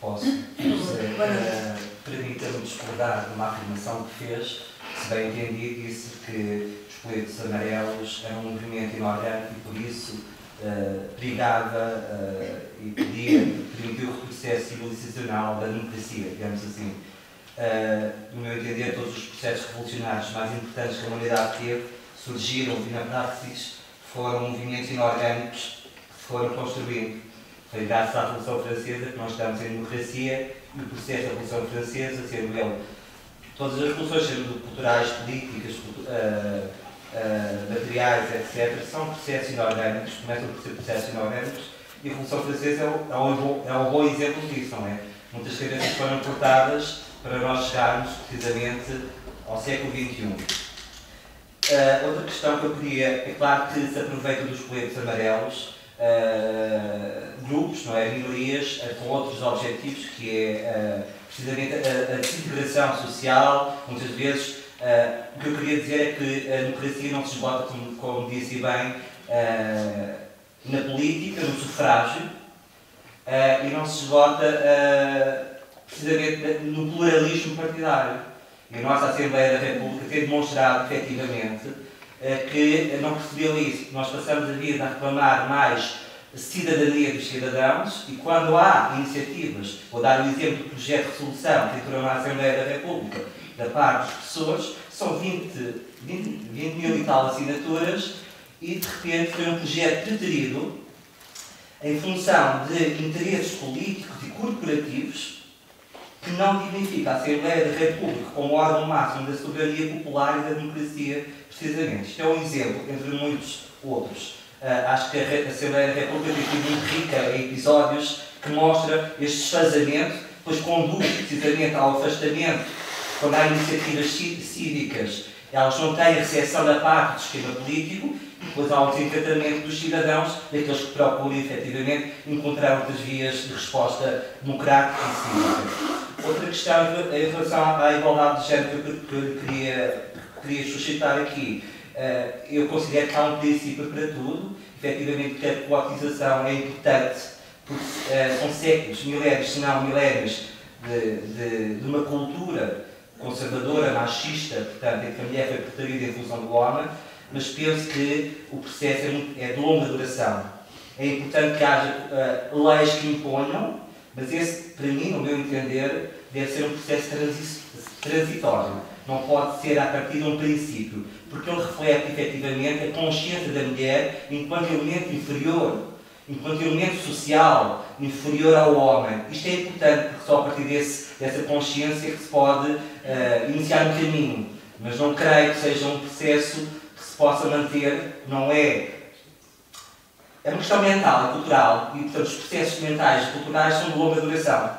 Posso? Uh, Permita-me discordar de uma afirmação que fez, se bem entendi, disse que os coletes amarelos eram um movimento inorgânico e por isso uh, perigava uh, e podia permitir o retrocesso civilizacional da democracia, digamos assim. Uh, no meu entender, todos os processos revolucionários mais importantes que a humanidade teve surgiram e, na praxis, foram movimentos inorgânicos que foram construindo Foi graças à Revolução Francesa que nós estamos em democracia e o processo da Revolução Francesa, sendo ele todas as revoluções, sendo culturais, políticas, uh, uh, materiais, etc., são processos inorgânicos, começam por ser processos inorgânicos e a Revolução Francesa é é um, é um bom exemplo disso, não é? Muitas cabeças foram cortadas para nós chegarmos precisamente ao século XXI. Uh, outra questão que eu queria, é claro que se aproveita dos coletes amarelos, uh, grupos, não é? minorias, uh, com outros objetivos, que é precisamente a, a desintegração social, muitas vezes. o que eu queria dizer é que a democracia não se esgota, como, como disse bem, na política, no sufrágio, e não se esgota precisamente no pluralismo partidário. E a nossa Assembleia da República tem demonstrado, efetivamente, eh, que não percebeu isso. Nós passamos a vida a reclamar mais cidadania dos cidadãos e quando há iniciativas, vou dar o exemplo do projeto de resolução que entrou na Assembleia da República da parte dos professores, são 20, 20, 20 mil e tal assinaturas e de repente foi um projeto preterido em função de interesses políticos e corporativos que não dignifica a Assembleia da República como órgão máximo da soberania popular e da democracia, precisamente. Isto é um exemplo, entre muitos outros. Uh, acho que a Assembleia da República tem sido muito rica em episódios que mostra este desfazamento, pois conduz precisamente ao afastamento, quando há iniciativas cívicas, elas não têm recepção da parte do esquema político, depois há um desencantamento dos cidadãos, daqueles que procuram efetivamente encontrar outras vias de resposta democrática e cívica. Outra questão em relação à igualdade de género que eu queria, queria suscitar aqui. Eh, eu considero que há um princípio para tudo, efetivamente que a coatização é importante, porque eh, são séculos, milénios, se não milénios, de, de, de, uma cultura conservadora, machista, portanto, em que a mulher foi preterida em função do homem, mas penso que o processo é, é de longa duração. É importante que haja uh, leis que imponham, mas esse, para mim, no meu entender, deve ser um processo transitório. Não pode ser a partir de um princípio, porque ele reflete efetivamente a consciência da mulher enquanto elemento inferior, enquanto elemento social inferior ao homem. Isto é importante, porque só a partir desse, dessa consciência que se pode uh, iniciar um caminho. Mas não creio que seja um processo que se possa manter, não é é uma questão mental, é cultural, e portanto os processos mentais e culturais são de longa duração.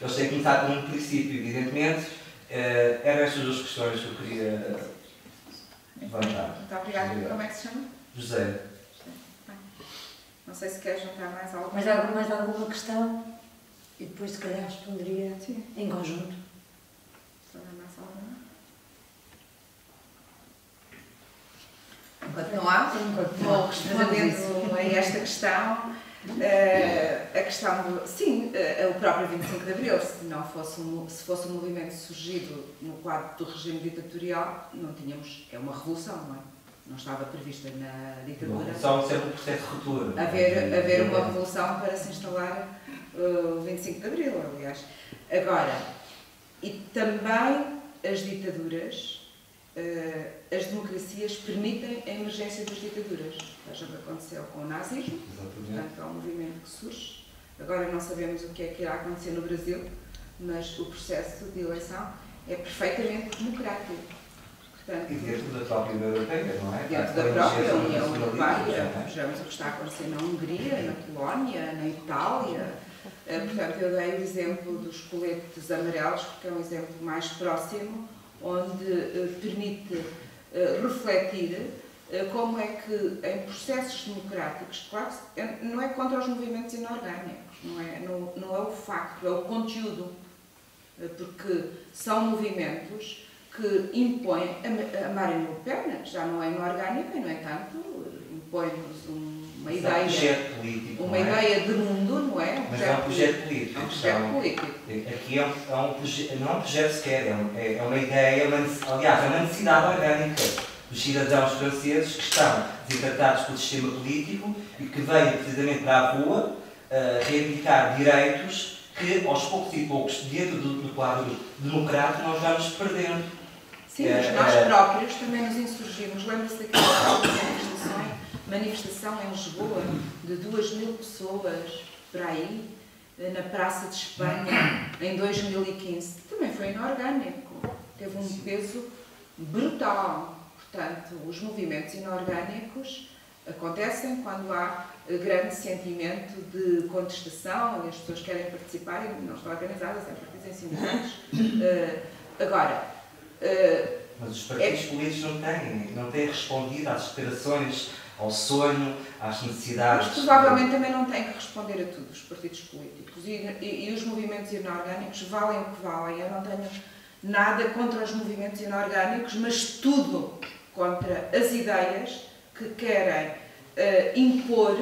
Eles têm que começar com um princípio, evidentemente. Uh, eram estas duas questões que eu queria levantar. Muito obrigada. Como é que se chama? José. Não sei se quer juntar mais algo. Mais, alguma, mais alguma questão? E depois, se calhar, responderia Sim. em conjunto. Mais alguma? Enquanto não há, vou respondendo a esta questão. Uh, a questão do. Sim, uh, o próprio 25 de Abril, se não fosse um, se fosse um movimento surgido no quadro do regime ditatorial, não tínhamos. É uma revolução, não é? Não estava prevista na ditadura. Uma revolução sempre um processo de ruptura. Haver, haver uma revolução para se instalar o uh, 25 de Abril, aliás. Agora, e também as ditaduras as democracias permitem a emergência das ditaduras. Veja o que aconteceu com o nazismo, portanto, é um movimento que surge. Agora não sabemos o que é que irá acontecer no Brasil, mas o processo de eleição é perfeitamente democrático. Portanto, e dentro da própria União Europeia, não é? Dentro da própria União Europeia. Vejamos o que está a acontecer na Hungria, na Polónia, na Itália. Eh, portanto, eu dei o exemplo dos coletes amarelos, porque é um exemplo mais próximo onde uh, permite uh, refletir uh, como é que em processos democráticos, claro, não é contra os movimentos inorgânicos, não é, não, não é o facto, é o conteúdo, porque são movimentos que impõem a, a Marine Le Pen, já não é inorgânica, e no entanto impõe-nos um uma ideia, um projeto político, uma é? ideia de mundo, não é? Um Mas é um projeto político. É um projeto político. Aqui é um, é um projeto, não é um projeto sequer, é, é, é uma ideia, uma, aliás, é uma necessidade orgânica dos cidadãos franceses que estão desencantados pelo sistema político e que vêm precisamente para a rua uh, reivindicar direitos que aos poucos e poucos, dentro do, do quadro democrático, nós vamos perdendo. Sim, mas nós próprios também nos insurgimos. Lembra-se daquelas <coughs> manifestações manifestação em Lisboa de duas mil pessoas para aí, na Praça de Espanha, em 2015, também foi inorgânico. Teve um peso brutal. Portanto, os movimentos inorgânicos acontecem quando há grande sentimento de contestação e as pessoas querem participar e não estão organizadas em partidos em sindicatos. Uh, agora. Uh, Mas os partidos é... políticos não têm, não têm respondido às aspirações, ao sonho, às necessidades. Mas provavelmente também não têm que responder a tudo, os partidos políticos. E, e, e os movimentos inorgânicos valem o que valem. Eu não tenho nada contra os movimentos inorgânicos, mas tudo contra as ideias que querem uh, impor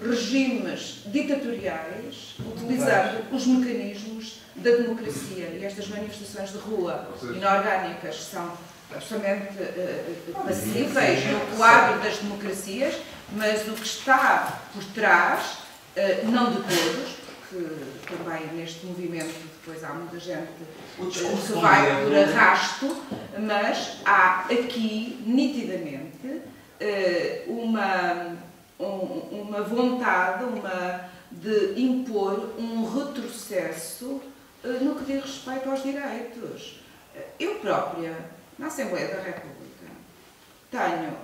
regimes ditatoriais utilizando os mecanismos da democracia. E estas manifestações de rua inorgânicas são absolutamente uh, passíveis no quadro das democracias, mas o que está por trás, uh, não de todos, porque também neste movimento depois há muita gente que vai por arrasto, mas há aqui nitidamente eh, uma, uma vontade uma, de impor um retrocesso no que diz respeito aos direitos. Eu própria, na Assembleia da República, tenho.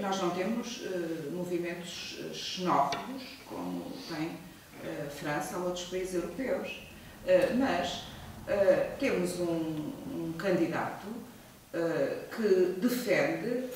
Nós não temos uh, movimentos xenófobos, como tem uh, França ou outros países europeus, uh, mas temos um, um candidato que defende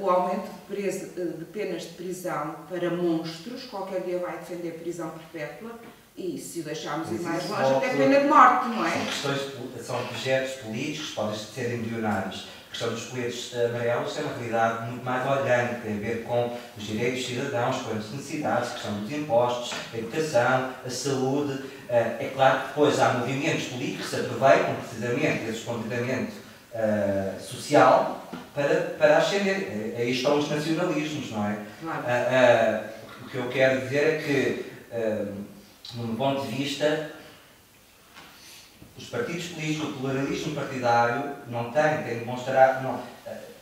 o aumento de, presa, uh, de, penas de prisão para monstros, qualquer dia vai defender prisão perpétua, e se o deixarmos ir mais longe, até pena de morte, não é? São, questões, são projetos políticos, podem ser embrionários. A questão dos coletes amarelos é uma realidade muito mais orgânica, tem a ver com os direitos dos cidadãos, com as necessidades, a questão dos impostos, a educação, a saúde. Eh, é claro que depois há movimentos políticos que se aproveitam precisamente desse comportamento uh, social para, para ascender. Aí estão os nacionalismos, não é? Claro. Uh, uh, o que eu quero dizer é que, num ponto de vista, os partidos políticos, o pluralismo partidário não tem, tem de demonstrar. Não,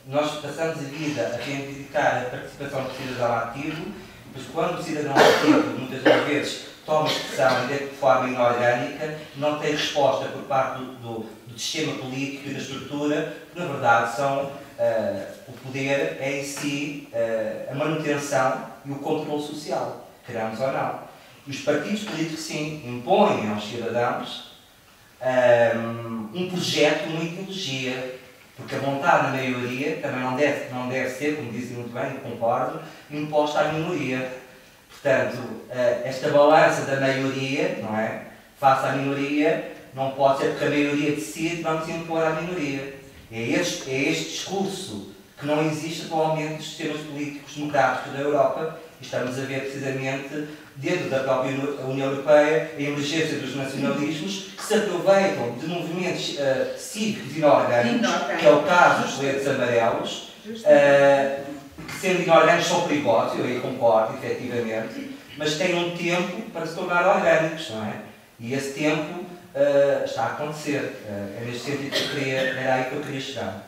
nós passamos a vida a reivindicar a participação do cidadão ativo, mas quando o cidadão ativo, muitas vezes, toma expressão de forma inorgânica, não tem resposta por parte do, do, do sistema político e da estrutura, que na verdade são uh, o poder é em si uh, a manutenção e o controle social, queramos ou não. Os partidos políticos, sim, impõem aos cidadãos um, um projeto, uma ideologia, porque a vontade da maioria também não deve, não deve ser, como dizem muito bem, concordo, imposta à minoria. Portanto, uh, esta balança da maioria, não é? Face à minoria, não pode ser porque a maioria decide, vamos impor à minoria. É este, é este discurso que não existe atualmente nos sistemas políticos democráticos da Europa estamos a ver precisamente dentro da própria União Europeia a emergência dos nacionalismos que se aproveitam de movimentos uh, cívicos inorgânicos, que é o caso dos coletes amarelos, uh, que sendo inorgânicos são perigosos, eu aí concordo, efetivamente, mas têm um tempo para se tornar orgânicos, não é? E esse tempo uh, está a acontecer. Uh, é neste sentido que eu queria, era aí que eu queria chegar.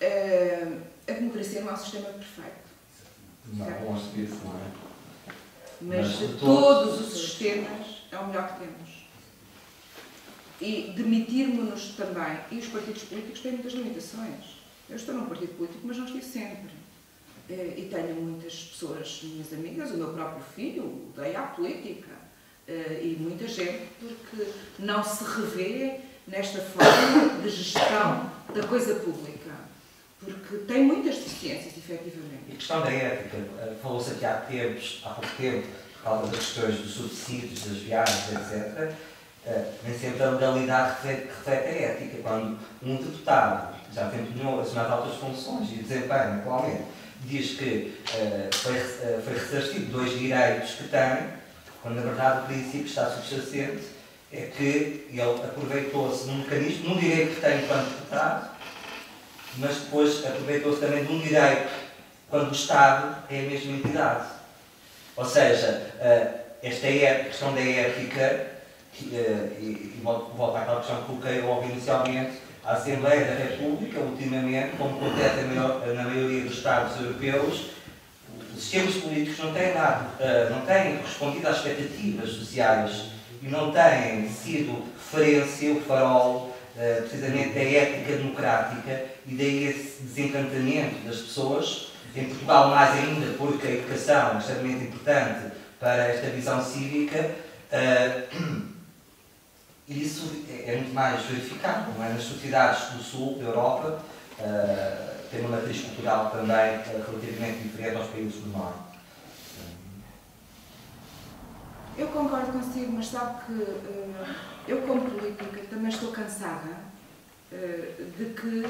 Uh, a democracia não é um sistema perfeito. Não, longe disso, não é? Mas, Mas de todos, todos os sistemas é o melhor que temos. E demitirmos-nos também. E os partidos políticos têm muitas limitações. Eu estou num partido político, mas não estive sempre. E tenho muitas pessoas, minhas amigas, o meu próprio filho, odeia a política uh, e muita gente porque não se revê nesta forma de gestão da coisa pública. Porque tem muitas deficiências, efetivamente. Questão da ética, eh, falou-se aqui há tempos, há pouco tempo, causa das questões dos subsídios, das viagens, etc. Uh, nem sempre a legalidade reflete, a ética. Quando um deputado, já desempenhou as mais altas funções e desempenho atualmente, diz que uh, foi, foi ressarcido dois direitos que tem, quando na verdade o princípio está subjacente é que ele aproveitou-se de um mecanismo, num direito que tem enquanto deputado, mas depois aproveitou-se também de um direito quando o Estado é a mesma entidade. Ou seja, eh, esta é questão da ética, eh, e volto àquela questão que coloquei logo inicialmente, a Assembleia da República, ultimamente, como acontece na maioria dos Estados europeus, os sistemas políticos não têm, dado, uh, não têm respondido às expectativas sociais e não têm sido referência, o farol, precisamente da ética democrática e daí esse desencantamento das pessoas, em Portugal mais ainda porque a educação é extremamente importante para esta visão cívica, uh, <clears throat> isso é muito mais verificado, é? Nas sociedades do Sul, da Europa, uh, tem uma matriz cultural também uh, relativamente diferente aos países do Norte. Eu concordo consigo, mas sabe que uh, eu, como política, também estou cansada de que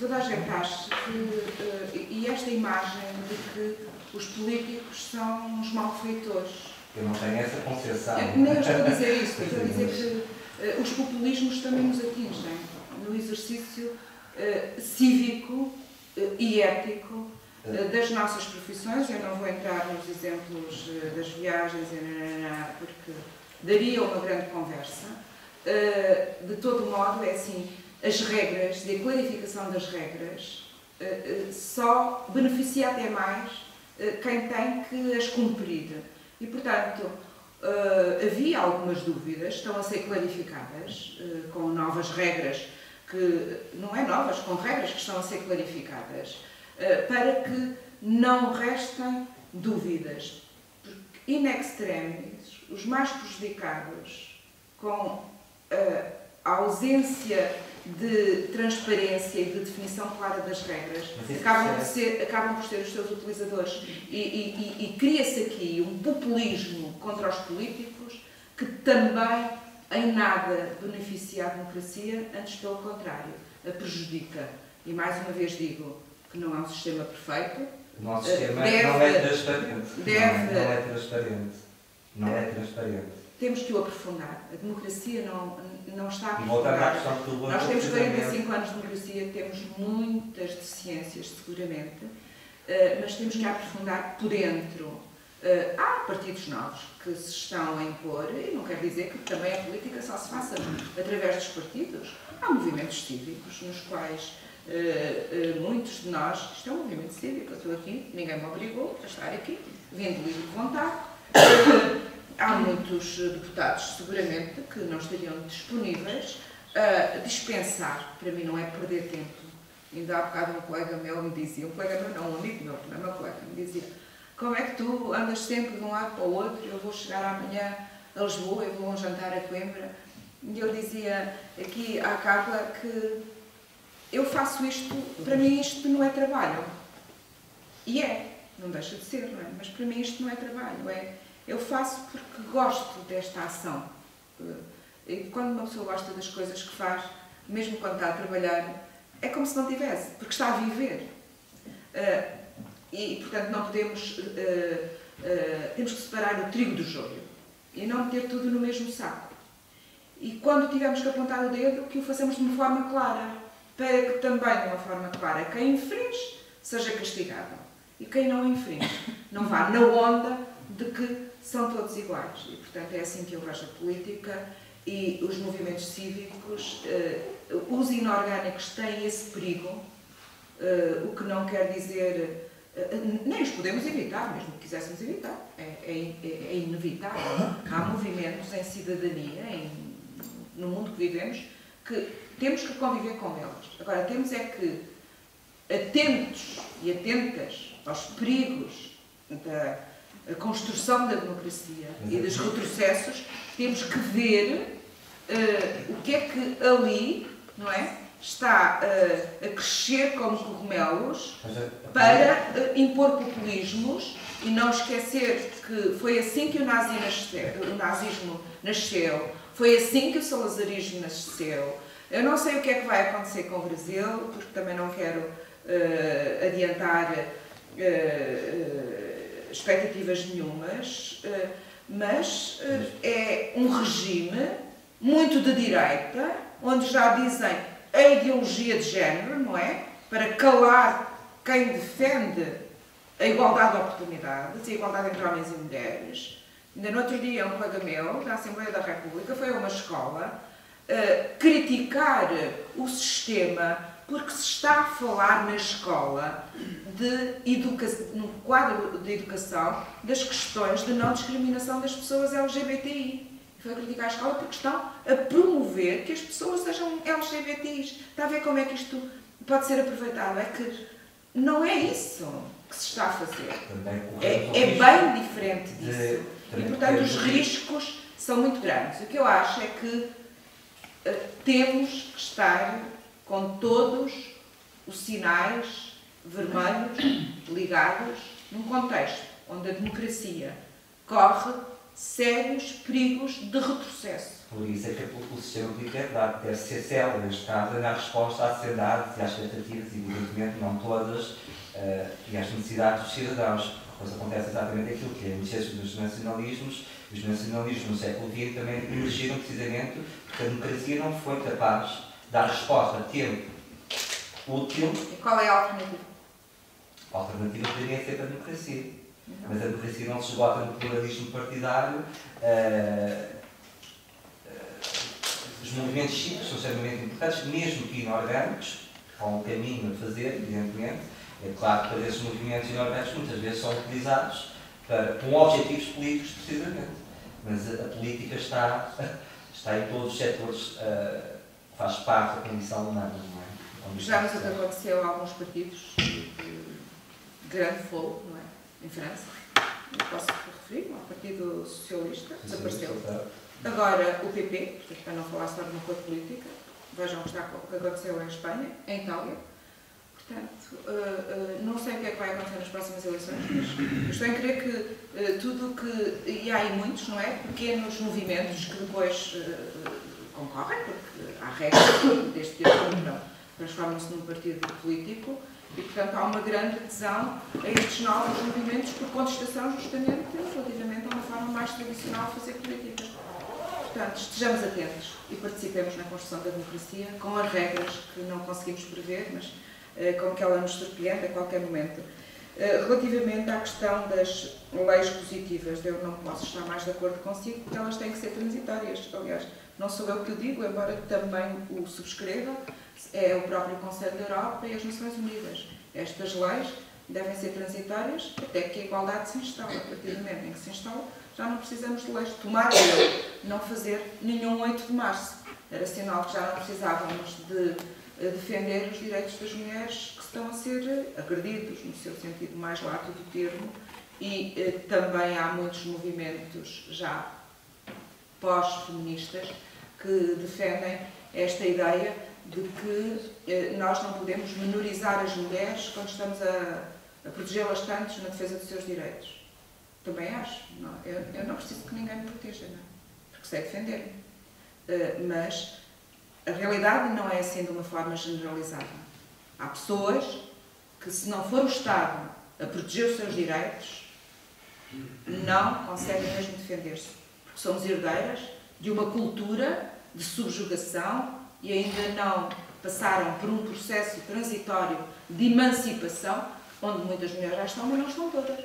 toda a gente acha que. e esta imagem de que os políticos são os malfeitores eu não tenho essa concepção. Nem eu estou a dizer isso, estou a dizer que uh, os populismos também nos atingem no exercício uh, cívico e ético das nossas profissões. Eu não vou entrar nos exemplos das viagens, porque daria uma grande conversa. de todo modo, é assim, as regras e a clarificação das regras só beneficia até mais quem tem que as cumprir. E, portanto, havia algumas dúvidas, estão a ser clarificadas com novas regras, que não é novas, com regras que estão a ser clarificadas, para que não restem dúvidas. Porque, in extremis, os mais prejudicados com a ausência de transparência e de definição clara das regras acabam por, ser, acabam por ser os seus utilizadores. E, e, e, e cria-se aqui um populismo contra os políticos que também em nada beneficia a democracia, antes pelo contrário, a prejudica. E mais uma vez digo que não é um sistema perfeito. O nosso sistema deve, não é transparente. Deve, não, não é transparente. Não é transparente temos que o aprofundar. A democracia não, não está aprofundada. Nós temos 45 anos de democracia, temos muitas deficiências, seguramente, eh, mas temos que aprofundar por dentro. Eh, há partidos novos que se estão a impor, e não quer dizer que também a política só se faça através dos partidos. Há movimentos cívicos nos quais Uh, uh, muitos de nós, isto é um movimento cívico, eu estou aqui, ninguém me obrigou a estar aqui, vim de livre vontade. Uh, há muitos deputados, seguramente, que não estariam disponíveis a dispensar. Para mim não é perder tempo. Ainda há bocado um colega meu me dizia, um colega meu não, um amigo meu, não é meu colega, me dizia como é que tu andas sempre de um lado para o outro, eu vou chegar amanhã a Lisboa, eu vou a um jantar a Coimbra. E eu dizia aqui à Carla que eu faço isto, para mim isto não é trabalho. E é, não deixa de ser, não é? Mas para mim isto não é trabalho, é eu faço porque gosto desta ação. E quando uma pessoa gosta das coisas que faz, mesmo quando está a trabalhar, é como se não tivesse, porque está a viver. Uh, e, portanto, não podemos. Uh, temos que separar o trigo do joio e não meter tudo no mesmo saco. E quando tivermos que apontar o dedo, que o façamos de uma forma clara, para que também, de uma forma clara, quem infringe seja castigado. E quem não infringe não vá na onda de que são todos iguais. E, portanto, é assim que eu vejo a política e os movimentos cívicos, uh, os inorgânicos têm esse perigo, uh, o que não quer dizer. Uh, nem os podemos evitar, mesmo que quiséssemos evitar. É, é, é inevitável. Há movimentos em cidadania, em, no mundo que vivemos, que temos que conviver com eles. Agora, temos é que, atentos e atentas aos perigos da a construção da democracia e dos retrocessos, temos que ver uh, o que é que ali, não é? Está uh, a crescer como cogumelos para uh, impor populismos e não esquecer que foi assim que o, nazi nasceu, o nazismo nasceu, foi assim que o salazarismo nasceu. Eu não sei o que é que vai acontecer com o Brasil, porque também não quero adiantar expectativas nenhumas, eh, mas eh, é um regime muito de direita, onde já dizem a ideologia de género, não é? Para calar quem defende a igualdade de oportunidades, a igualdade entre homens e mulheres. Ainda no outro dia, um colega meu, da Assembleia da República, foi a uma escola uh, criticar o sistema porque se está a falar na escola de educa no quadro de educação das questões de não discriminação das pessoas LGBTI. Foi criticar a escola porque estão a promover que as pessoas sejam LGBTIs. Está a ver como é que isto pode ser aproveitado? É que não é isso que se está a fazer. É, é bem diferente disso. E, portanto, os riscos são muito grandes. O que eu acho é que uh, temos que estar com todos os sinais vermelhos ligados num contexto onde a democracia corre sérios perigos de retrocesso. Por isso é que o sistema político deve ser célebre, está a dar resposta às sociedades e às expectativas, evidentemente não todas, uh, e às necessidades dos cidadãos. Pois acontece exatamente aquilo que é emergência dos nacionalismos, os nacionalismos no século XX também emergiram precisamente porque a democracia não foi capaz de dar resposta a tempo útil. E qual é a alternativa? A alternativa poderia ser a democracia mas a democracia não se esgota no pluralismo partidário. Uh, os movimentos cívicos são extremamente importantes, mesmo que inorgânicos, há um caminho a fazer, evidentemente. É claro que esses movimentos inorgânicos muitas vezes são utilizados para, com objetivos políticos, precisamente. Mas a, a política está, <laughs> está em todos os setores, uh, faz parte da condição humana. Não é? Vejamos o que aconteceu a alguns partidos de grande fogo, não é? em França, não posso referir, ao Partido Socialista, desapareceu. Agora o PP, para não falar só de uma cor política, vejam o que aconteceu em Espanha, em Itália. Portanto, uh, uh, não sei o que é que vai acontecer nas próximas eleições, mas estou em crer que uh, tudo que. E há aí muitos, não é? Pequenos movimentos que depois concorrem, porque há regras deste tipo, então transformam-se num partido político e, portanto, há uma grande adesão a estes novos movimentos por contestação justamente relativamente a uma forma mais tradicional de fazer política. Portanto, estejamos atentos e participemos na construção da democracia com as regras que não conseguimos prever, mas eh, com que ela nos surpreende a qualquer momento. Eh, relativamente à questão das leis positivas, eu não posso estar mais de acordo consigo, porque elas têm que ser transitórias. Aliás, não sou eu que o digo, embora também o subscreva, é o próprio Conselho da Europa e as Nações Unidas. Estas leis devem ser transitórias até que a igualdade se instale. A partir do momento em que se instala, já não precisamos de leis. Tomar não fazer nenhum 8 de março. Era sinal que já não precisávamos de eh, defender os direitos das mulheres que estão a ser agredidos, no seu sentido mais lato do termo, e eh, também há muitos movimentos já pós-feministas que defendem esta ideia de que eh, nós não podemos menorizar as mulheres quando estamos a, a protegê-las tanto na defesa dos seus direitos. Também acho. Não, eu, eu, não preciso que ninguém me proteja, não, porque sei defender-me. Uh, mas a realidade não é assim de uma forma generalizada. Há pessoas que, se não for o Estado a proteger os seus direitos, não conseguem mesmo defender-se. Porque somos herdeiras de uma cultura de subjugação e ainda não passaram por um processo transitório de emancipação, onde muitas mulheres já estão, mas não estão todas.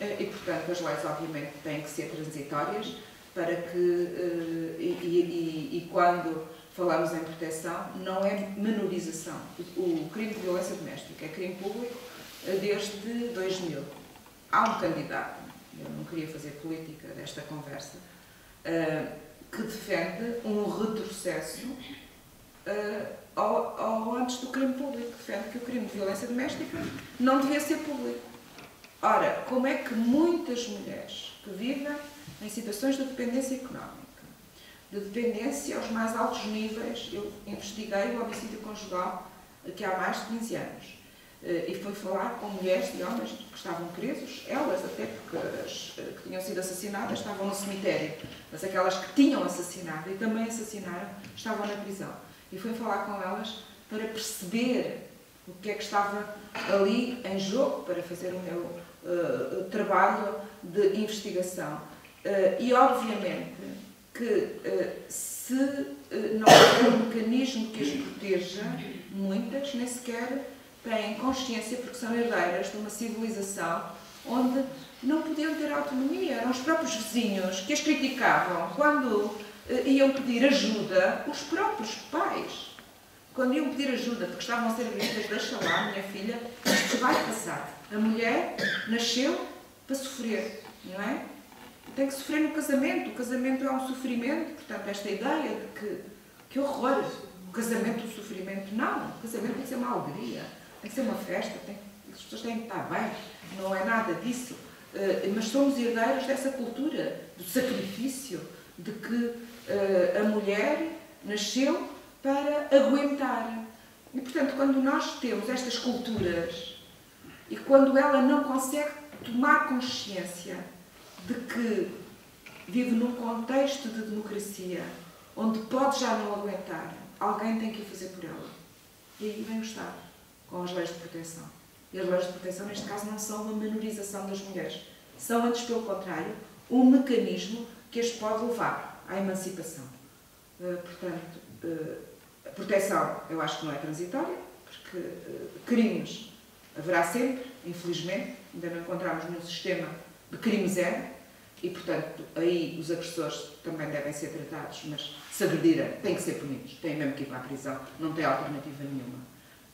Eh, e, portanto, as leis, obviamente, têm que ser transitórias para que, eh, e, e, e quando falamos em proteção, não é menorização. O crime de violência doméstica é crime público eh, desde 2000. Há um candidato, eu não queria fazer política desta conversa, que defende um retrocesso uh, ao, ao, antes do crime público. Defende que o crime de violência doméstica não devia ser público. Ora, como é que muitas mulheres que vivem em situações de dependência económica, de dependência aos mais altos níveis, eu investiguei o homicídio conjugal que há mais de 15 anos. Eh, e fui falar com mulheres e homens que estavam presos, elas até porque as eh, que tinham sido assassinadas estavam no cemitério, mas aquelas que tinham assassinado e também assassinaram estavam na prisão. E fui falar com elas para perceber o que é que estava ali em jogo para fazer o meu uh, trabalho de investigação. Uh, e, obviamente, que uh, se não houver um mecanismo que as proteja, muitas nem sequer têm consciência, porque são herdeiras de uma civilização onde não podiam ter autonomia. Eram os próprios vizinhos que as criticavam quando iam pedir ajuda os próprios pais. quando iam pedir ajuda porque estavam a ser agredidas, deixa lá, minha filha, isto vai passar. A mulher nasceu para sofrer, não é? Tem que sofrer no casamento. O casamento é um sofrimento, portanto, esta ideia de que, que horror, o casamento, o sofrimento. Não, o casamento tem que ser uma alegria, tem que ser uma festa, tem, as pessoas têm que estar bem, não é nada disso. Uh, mas somos herdeiros dessa cultura, do sacrifício, de que uh, a mulher nasceu para aguentar. E, portanto, quando nós temos estas culturas e quando ela não consegue tomar consciência de que vive num contexto de democracia onde pode já não aguentar, alguém tem que fazer por ela. E aí vem o Estado, com as leis de proteção. E as leis de proteção, neste caso, não são uma menorização das mulheres. São, antes pelo contrário, um mecanismo que as pode levar à emancipação. Uh, portanto, a proteção eu acho que não é transitória, porque uh, crimes haverá sempre, infelizmente, ainda não encontramos nenhum sistema de crime zero, e portanto aí os agressores também devem ser tratados, mas se agredirem têm que ser punidos, têm mesmo que ir para a prisão, não tem alternativa nenhuma.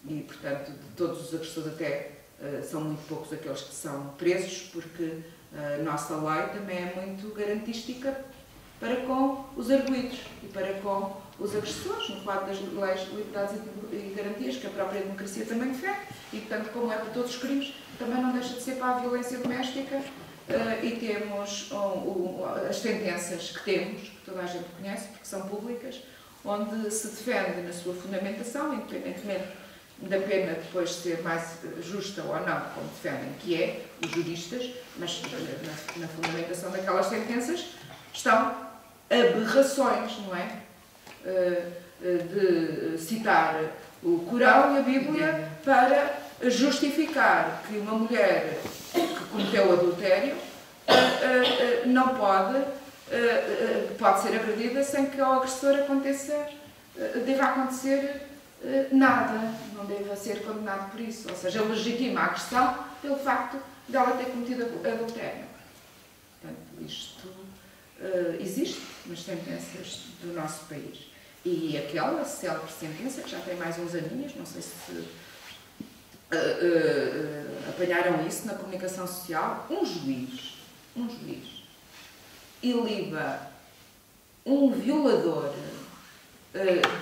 E portanto, de todos os agressores até uh, são muito poucos aqueles que são presos, porque a nossa lei também é muito garantística para com os arguídos e para com os agressores, no quadro das leis de liberdades e garantias que a própria democracia também defende, e portanto, como é para todos os crimes, também não deixa de ser para a violência doméstica, uh, e temos um, um, as tendências que temos, que toda a gente conhece, porque são públicas, onde se defende na sua fundamentação, independentemente da pena depois ser mais justa ou não, como defendem, que é os juristas, mas na, na fundamentação daquelas sentenças estão aberrações, não é? Uh, de citar o Corão e a Bíblia para justificar que uma mulher que cometeu adultério uh, não pode, pode ser agredida sem que ao agressor aconteça, deva acontecer nada, não deva ser condenado por isso. Ou seja, legitima a agressão pelo facto de ela ter cometido adultério. Portanto, isto existe nas sentenças do nosso país. E aquela célebre sentença, que já tem mais uns aninhos, não sei se uh, uh, apanharam isso na comunicação social, um juiz, um juiz, iliba um violador uh,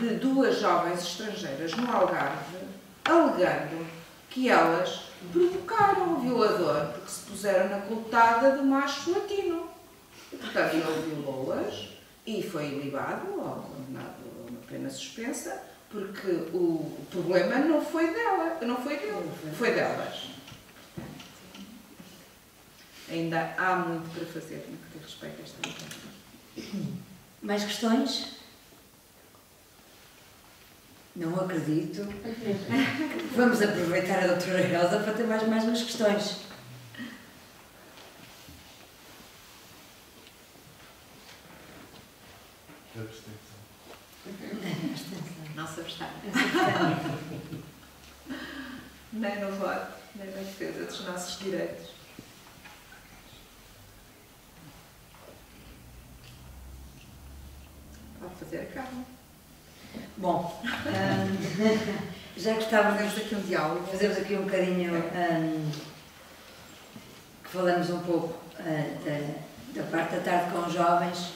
de duas jovens estrangeiras no Algarve, alegando que elas provocaram o violador porque se puseram na coltada do macho latino. E, portanto, ele violou-as e foi ilibado ou condenado a uma pena suspensa porque o problema não foi dela, não foi dele, foi delas. Ainda há muito para fazer no que diz respeito a esta matéria. Mais questões? Não acredito. Vamos aproveitar a doutora Elsa para ter mais, mais umas questões. Não se abstém. nem no voto, nem na defesa dos nossos direitos. Pode fazer a calma. Bom, um, <laughs> já que estávamos aqui um diálogo, fazemos aqui um bocadinho um, que falamos um pouco uh, da, da parte da tarde com os jovens,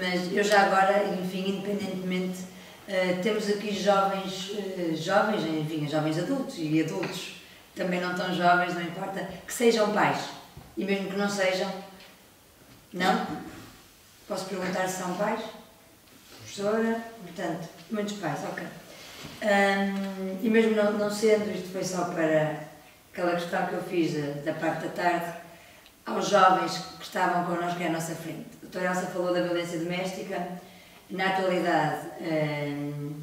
mas eu já agora, enfim, independentemente Uh, temos aqui jovens, uh, jovens, enfim, jovens adultos e adultos também não tão jovens, não importa, que sejam pais. E mesmo que não sejam, não? Posso perguntar se são pais? Professora? Portanto, muitos pais, ok. Um, e mesmo não, não sendo, isto foi só para aquela questão que eu fiz da, da parte da tarde, aos jovens que estavam connosco à nossa frente. A doutora Elsa falou da violência doméstica na atualidade, hum,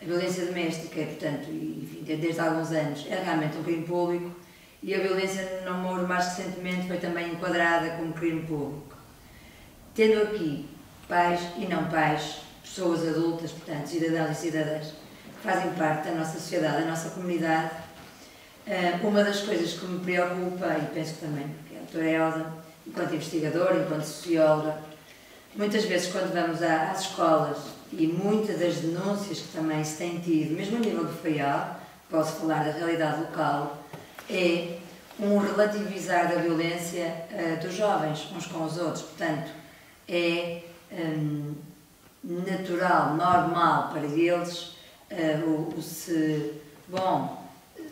a violência doméstica, portanto, enfim, desde há alguns anos, é realmente um crime público e a violência no namoro, mais recentemente, foi também enquadrada como crime público. Tendo aqui pais e não pais, pessoas adultas, portanto, cidadãos e cidadãs, que fazem parte da nossa sociedade, da nossa comunidade, hum, uma das coisas que me preocupa, e penso que também, porque a doutora Elza, enquanto investigadora, enquanto socióloga, Muitas vezes, quando vamos às escolas e muitas das denúncias que também se têm tido, mesmo a nível do FAIAL, posso falar da realidade local, é um relativizar da violência uh, dos jovens uns com os outros. Portanto, é um, natural, normal para eles uh, o, o, se, bom,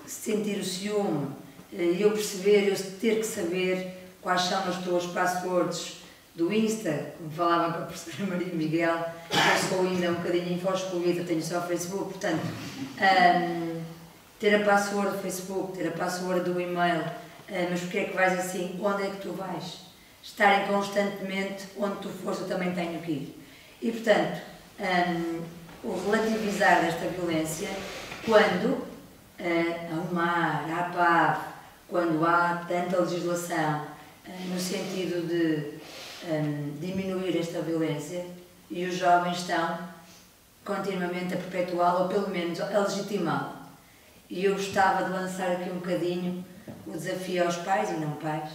sentir o ciúme, uh, eu perceber, eu ter que saber quais são as tuas passwords do Insta, como falava com a professora Maria Miguel, eu sou ainda um bocadinho info-excluída, tenho só o Facebook, portanto, um, ter a password do Facebook, ter a password do e-mail, uh, mas porque é que vais assim? Onde é que tu vais? Estarem constantemente onde tu fores, eu também tenho que ir. E, portanto, um, o relativizar desta violência, quando uh, a UMAR, a APAV, quando há tanta legislação uh, no sentido de um, diminuir esta violência e os jovens estão continuamente a perpetuá-la ou pelo menos a legitimá-la. E eu gostava de lançar aqui um bocadinho o desafio aos pais e não pais.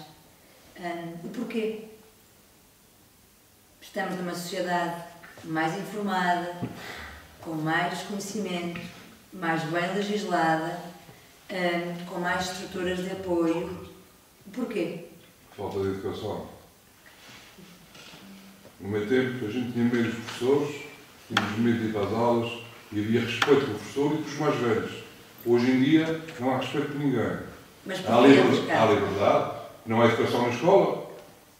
Um, o porquê? Estamos numa sociedade mais informada, com mais conhecimento, mais bem legislada, um, com mais estruturas de apoio. Porquê? Falta de educação. No meu tempo, a gente tinha menos professores, tínhamos medo de ir para as aulas e havia respeito pelo professor e pelos mais velhos. Hoje em dia, não há respeito por ninguém. Mas há, liberdade, há liberdade, não há educação na escola.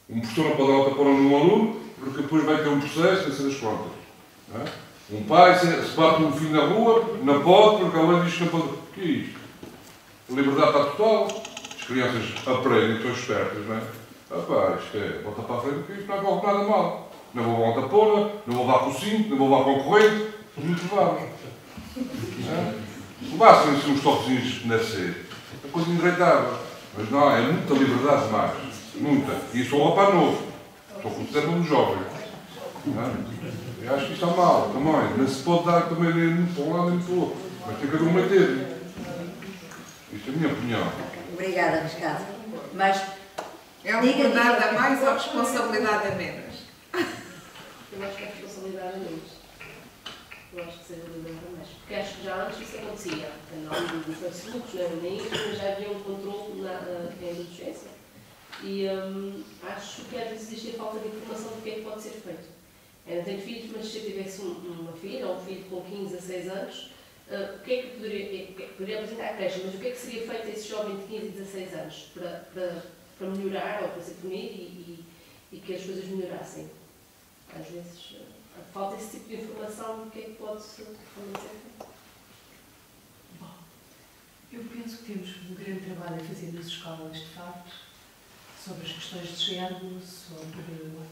Um professor não pode dar outra porra num aluno, porque depois vai ter um processo e ser as contas. É? Um pai, se, bate um filho na rua, não pode, porque a lei diz que não pode. O que é isto? A liberdade está total. As crianças aprendem, estão espertas, não é? Rapaz, isto é, volta para a frente, porque isto não corre nada mal não vou levar uma tapona, não vou levar com o cinto, não vou levar com o corrente, muito. O máximo são uns toquezinhos de nascer. É coisa endireitável. Mas não, é muita liberdade demais. Muita. E sou um rapaz novo. Com o cérebro jovem. Eu acho que isto está mal também. Não se pode dar também nem para um lado nem para o outro. Mas tem que haver um meio Isto é a minha opinião. Obrigada, Ricardo. Mas. É uma liberdade a mais ou responsabilidade a menos? eu acho que é responsabilidade a menos. Eu acho que seja liberdade a mais. Porque acho que já antes isso acontecia. Não Facebook, não era nem isso, mas já havia um controle na, uh, na adolescência. E um, acho que às vezes existe a falta de informação do que é que pode ser feito. Eu não tenho filhos, mas se eu tivesse um, uma filha ou um filho com 15 a 6 anos, uh, o que é que poderia, é, poderia apresentar a creche, mas o que é que seria feito a esse jovem de 15 e 16 anos para, para, para melhorar ou para ser punido e, e, e que as coisas melhorassem? às vezes eh, falta esse tipo de informação do que é que pode ser feito. Bom, eu penso que temos um grande trabalho a fazer nas escolas, de facto, sobre as questões de género, sobre uh,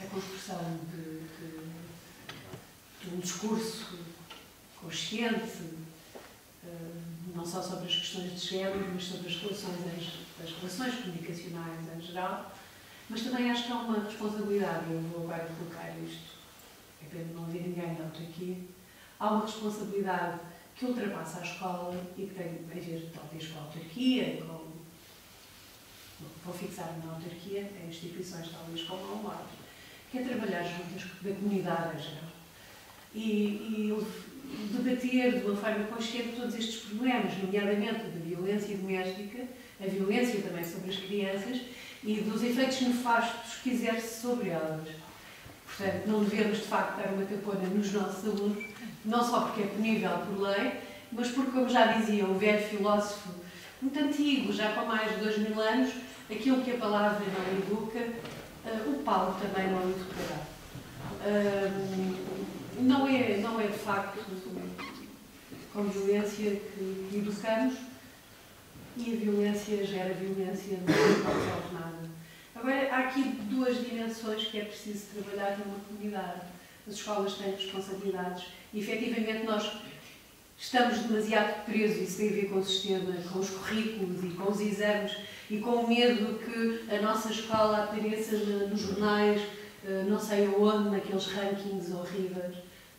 a construção de, de, de, um discurso consciente, uh, não só sobre as questões de género, mas sobre as relações, as, as relações comunicacionais em geral. Mas também acho que há uma responsabilidade, eu vou agora colocar isto, é pena não haver ninguém da autarquia, há uma responsabilidade que ultrapassa a escola e que tem a ver talvez com a autarquia, com, vou fixar na autarquia, em instituições talvez como a UMAR, que é trabalhar juntas da comunidade em geral e, e debater de uma forma consciente todos estes problemas, nomeadamente da violência doméstica, a violência também sobre as crianças e dos efeitos nefastos que exerce sobre elas. Portanto, não devemos, de facto, dar uma tapona nos nossos alunos, não só porque é punível por lei, mas porque, como já dizia o velho filósofo, muito antigo, já com mais de dois mil anos, aquilo que a palavra não educa, uh, o Paulo também não educará. Uh, não, é, não é, de facto, com violência que, que educamos, e a violência gera violência, não resolve nada. Agora, há aqui duas dimensões que é preciso trabalhar numa comunidade. As escolas têm responsabilidades e, efetivamente, nós estamos demasiado presos, isso tem a ver com o sistema, com os currículos e com os exames e com o medo que a nossa escola apareça nos jornais, eh, não sei aonde, naqueles rankings horríveis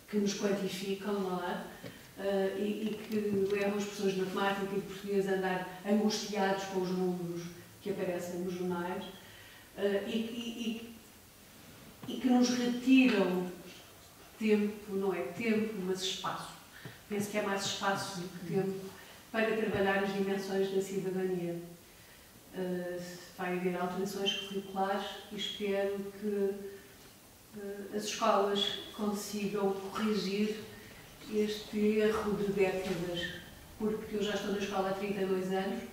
que nos quantificam, não é? uh, e, que levam as pessoas de matemática e de português a andar angustiados com os números que aparecem nos jornais uh, e, e, e, que nos retiram tempo, não é tempo, mas espaço. Penso que é mais espaço do que tempo para trabalhar as dimensões da cidadania. Uh, vai haver alterações curriculares e espero que uh, as escolas consigam corrigir este erro de décadas, porque eu já estou na escola há 32 anos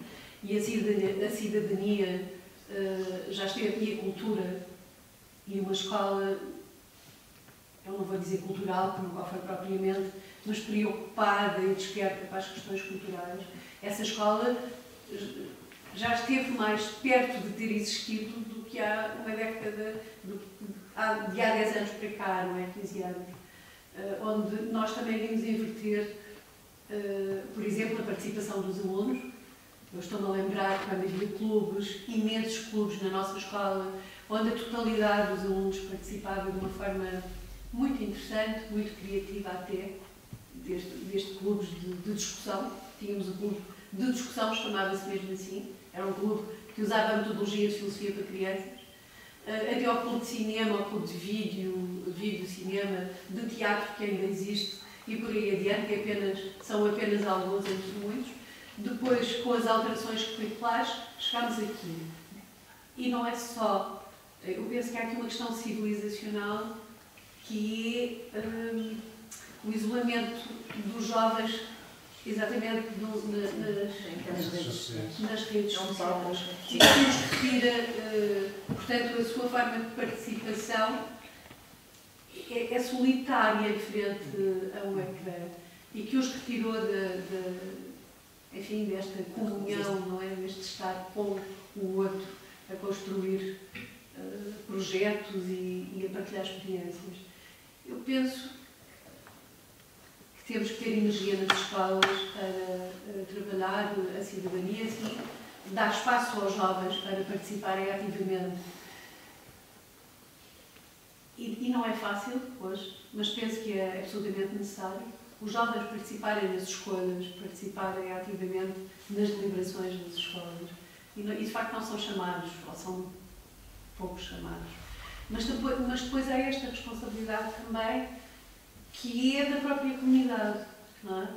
e a cidadania, a cidadania uh, já esteve, e a cultura, e uma escola, eu não vou dizer cultural, como qual foi propriamente, mas preocupada e desperta para as questões culturais. Essa escola já esteve mais perto de ter existido do que há uma década, de, de há 10 anos para cá, não é? 15 anos. Uh, onde nós também vimos inverter, uh, por exemplo, a participação dos alunos. Eu estou-me a lembrar quando havia clubes, imensos clubes na nossa escola, onde a totalidade dos alunos participava de uma forma muito interessante, muito criativa até, deste, deste clube de, de discussão. Tínhamos o clube de discussão, chamava-se mesmo assim. Era um clube que usava a metodologia de filosofia para crianças. Uh, até ao clube de cinema, ao clube de vídeo, vídeo, cinema, de teatro que ainda existe e por aí adiante, que apenas, são apenas alguns entre muitos. Depois, com as alterações curriculares, chegámos aqui. E não é só. Eu penso que há aqui uma questão civilizacional que é um, o isolamento dos jovens exatamente no, na, nas, nas, redes, nas redes sociais. E que nos retira, uh, portanto, a sua forma de participação é, é solitária frente a um ecrã e que os retirou de, de, enfim, desta comunhão, não é? deste estar com o outro a construir uh, projetos e, e a partilhar experiências. Eu penso que temos que ter energia nas escolas para trabalhar a cidadania e dar espaço aos jovens para participarem ativamente. E, e não é fácil hoje, mas penso que é absolutamente necessário os jovens participarem nas escolhas, participarem ativamente nas deliberações das escolas. E, e de facto não são chamados, ou são poucos chamados. Mas depois, mas depois há esta responsabilidade também que é da própria comunidade, não é?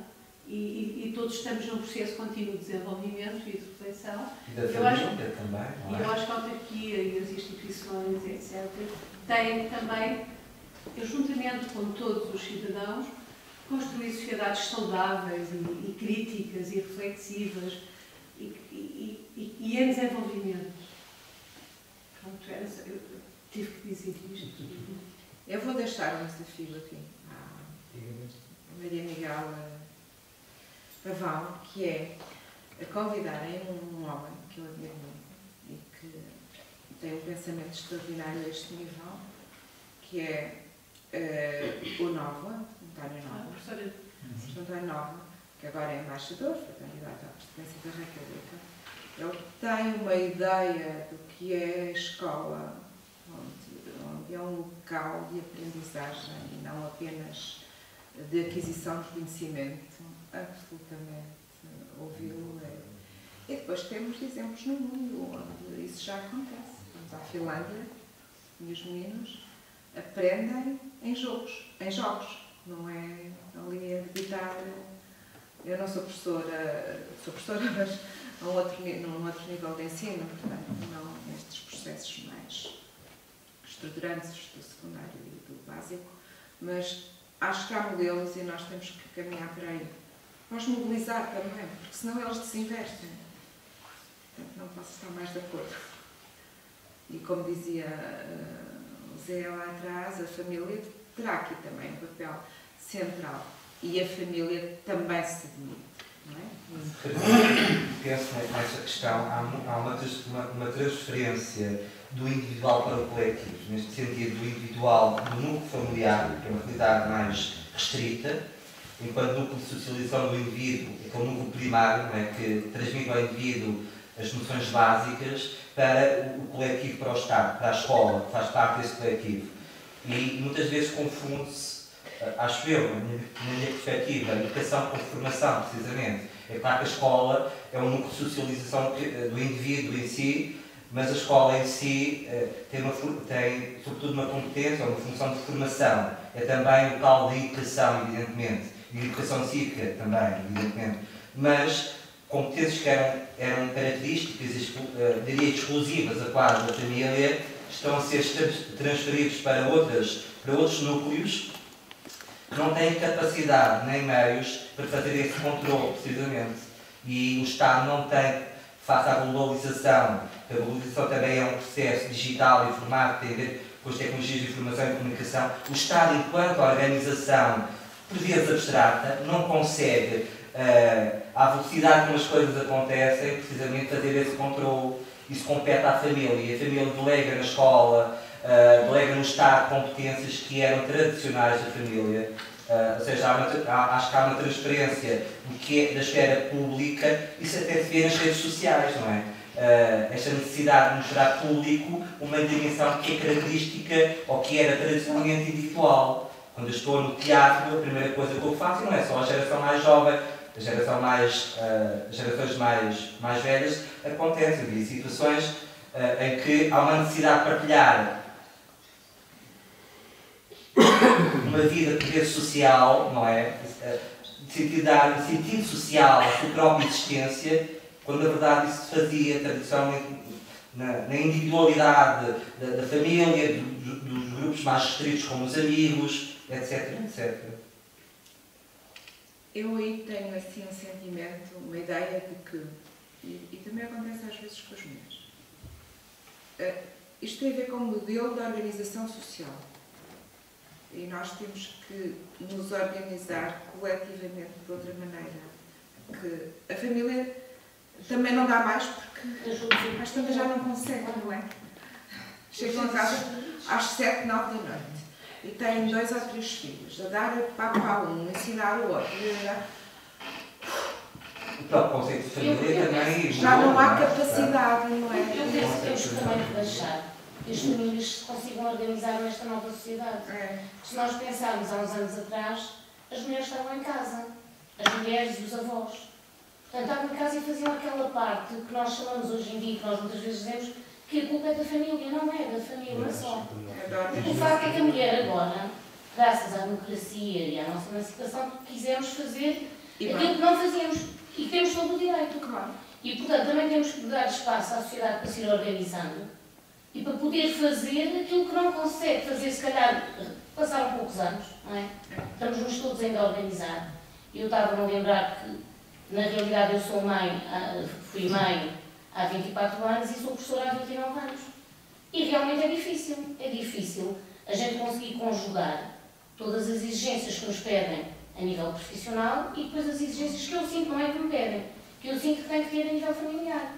E, e, e, todos estamos num processo contínuo de desenvolvimento e de reflexão. E da família acho, também, não é? E eu acho que a autarquia e as instituições, etc., têm também, juntamente com todos os cidadãos, construir sociedades saudáveis e, e críticas e reflexivas e, e, em desenvolvimento. Pronto, era, eu tive que dizer isto. Eu vou deixar um desafio aqui Maria Miguel Pavão, que é convidarem um homem que eu admiro muito e que tem um pensamento extraordinário a este nível, que é uh, o Nova, António Nova, ah, António Nova, que agora é embaixador, foi candidato à presidência da República. Ele tem uma ideia do que é a escola, onde, onde é um local de aprendizagem e não apenas de aquisição de conhecimento. Absolutamente ouvi-lo. É. E depois temos exemplos no mundo onde isso já acontece. Vamos à Finlândia e os meninos aprendem em jogos, em jogos, não é ali a debitar. Eu não sou professora, sou professora, <laughs> mas a um outro, num outro nível de ensino, portanto, não nestes processos mais estruturantes do secundário e do básico, mas acho que há modelos e nós temos que caminhar por aí. Vamos mobilizar também, porque senão eles desinvestem. Portanto, não posso estar mais de acordo. E como dizia uh, o Zé lá atrás, a família terá aqui também um papel central. E a família também se. Não é? Penso nessa questão, há, uma, uma transferência do individual para o coletivo, neste sentido do individual do núcleo familiar, que é uma realidade mais restrita, enquanto núcleo de socialização do indivíduo, que é o núcleo primário, é, que transmite ao indivíduo as noções básicas, para o coletivo, para o Estado, para a escola, que faz parte desse coletivo. E muitas vezes confunde-se, eh, acho eu, na minha, na minha perspectiva, a educação com formação, precisamente. É claro que a escola é um núcleo de socialização eh, do indivíduo em si, mas a escola em si uh, tem, uma, tem, sobretudo, uma competência, uma função de formação. é também o tal de educação, evidentemente, e de educação cívica também, evidentemente, mas competências que eram, eram características, uh, diria, exclusivas a quadro da família, estão a ser transferidos para, outras, para outros núcleos que não têm capacidade nem meios para fazer esse controle, precisamente. E o Estado não tem, face à globalização, a globalização também é um processo digital, informático, tem a ver com as tecnologias de informação e comunicação, o Estado, enquanto organização, por vezes abstrata, não consegue, uh, à velocidade como as coisas acontecem, precisamente fazer esse controle. Isso compete à família. A família delega na escola, uh, delega no Estado competências que eram tradicionais da família. Uh, ou seja, há há, acho que há uma transferência do que é da esfera pública, isso até se vê nas redes sociais, não é? uh, esta necessidade de mostrar público uma dimensão que é característica ou que era tradicionalmente individual. Quando eu estou no teatro, a primeira coisa que eu faço não é só a geração mais jovem, a geração mais, uh, gerações mais, mais velhas, acontece. Eu vi situações uh, em que há uma necessidade de partilhar uma vida de poder social, não é? De dar um sentido social à sua própria existência quando na verdade isso se fazia tradicionalmente na, na individualidade da, da família, do, dos grupos mais restritos como os amigos, etc, etc. Eu aí tenho assim um sentimento, uma ideia de que, e, e também acontece às vezes com as mulheres, uh, isto tem a ver com o modelo de organização social. E nós temos que nos organizar coletivamente de outra maneira. Que a família também não dá mais porque às tantas já não conseguem, não é? Chegam a casa às sete, nove da noite e têm dois ou três filhos, a dar papo a um, ensinar o outro. O próprio conceito de família também. Já não há é? capacidade, não é? Eu penso que temos também que deixar que as famílias se consigam organizar nesta nova sociedade. É. Porque se nós pensarmos há uns anos atrás, as mulheres estavam em casa, as mulheres e os avós. Portanto, estavam em casa e faziam aquela parte que nós chamamos hoje em dia, que nós muitas vezes dizemos que a culpa é da família. Não é da família, não é só. O facto é que a mulher agora, graças à democracia e à nossa emancipação, quisemos fazer aquilo que não fazíamos. E temos todo o direito. Claro. E, portanto, também temos que dar espaço à sociedade para se ir organizando e para poder fazer aquilo que não consegue fazer, se calhar, passaram poucos anos, não é? é. Estamos-nos todos ainda a organizar. Eu estava a lembrar que na realidade, eu sou mãe, ah, fui mãe há 24 anos e sou professora há 29 anos. E realmente é difícil. É difícil a gente conseguir conjugar todas as exigências que nos pedem a nível profissional e depois as exigências que eu sinto, não é que me pedem, que eu sinto que tenho que ter a nível familiar.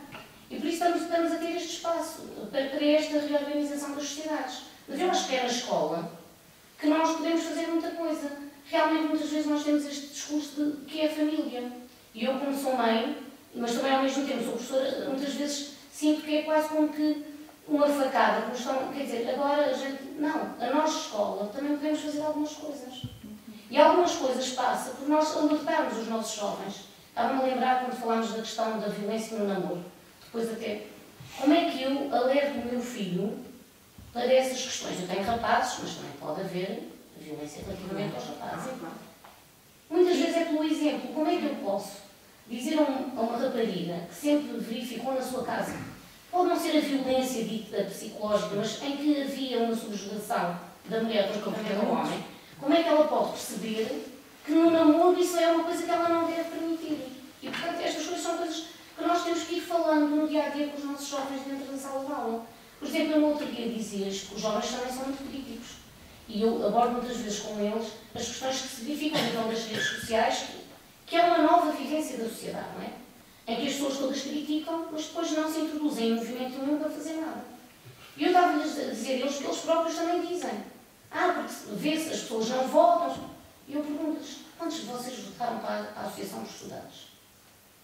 E por isso estamos, estamos a ter este espaço para, para esta reorganização das sociedades. Mas eu acho que é na escola que nós podemos fazer muita coisa. Realmente, muitas vezes, nós temos este discurso de que é a família. E eu, como sou mãe, mas também ao mesmo tempo sou professora, muitas vezes sinto que é quase como que uma facada, como estão, quer dizer, agora a gente, não, a nossa escola também podemos fazer algumas coisas. E algumas coisas passam por nós alertarmos os nossos jovens. Estava-me a lembrar quando falámos da questão da violência no namoro. Depois até, como é que eu alerto o meu filho para essas questões? Eu tenho rapazes, mas também pode haver violência relativamente aos rapazes. Muitas vezes é pelo exemplo. Como é que eu posso dizer a, um, a uma rapariga que sempre verificou na sua casa, pode não ser a violência dita psicológica, mas em que havia uma subjugação da mulher para o do homem, como é que ela pode perceber que no namoro isso é uma coisa que ela não deve permitir? E, portanto, estas coisas são coisas que nós temos que ir falando no dia a dia com os nossos jovens dentro da sala de aula. Por exemplo, eu no outro dia dizias que os jovens também são muito críticos. E eu abordo muitas vezes com eles as questões que se verificam nível das redes sociais, que é uma nova vivência da sociedade, não é? Em que as pessoas todas criticam, mas depois não se introduzem em movimento nenhum para fazer nada. E eu estava-lhes a dizer eles que eles próprios também dizem. Ah, porque vê-se, as pessoas não votam. E eu pergunto-lhes, quantos de vocês votaram para a, Associação dos Estudantes?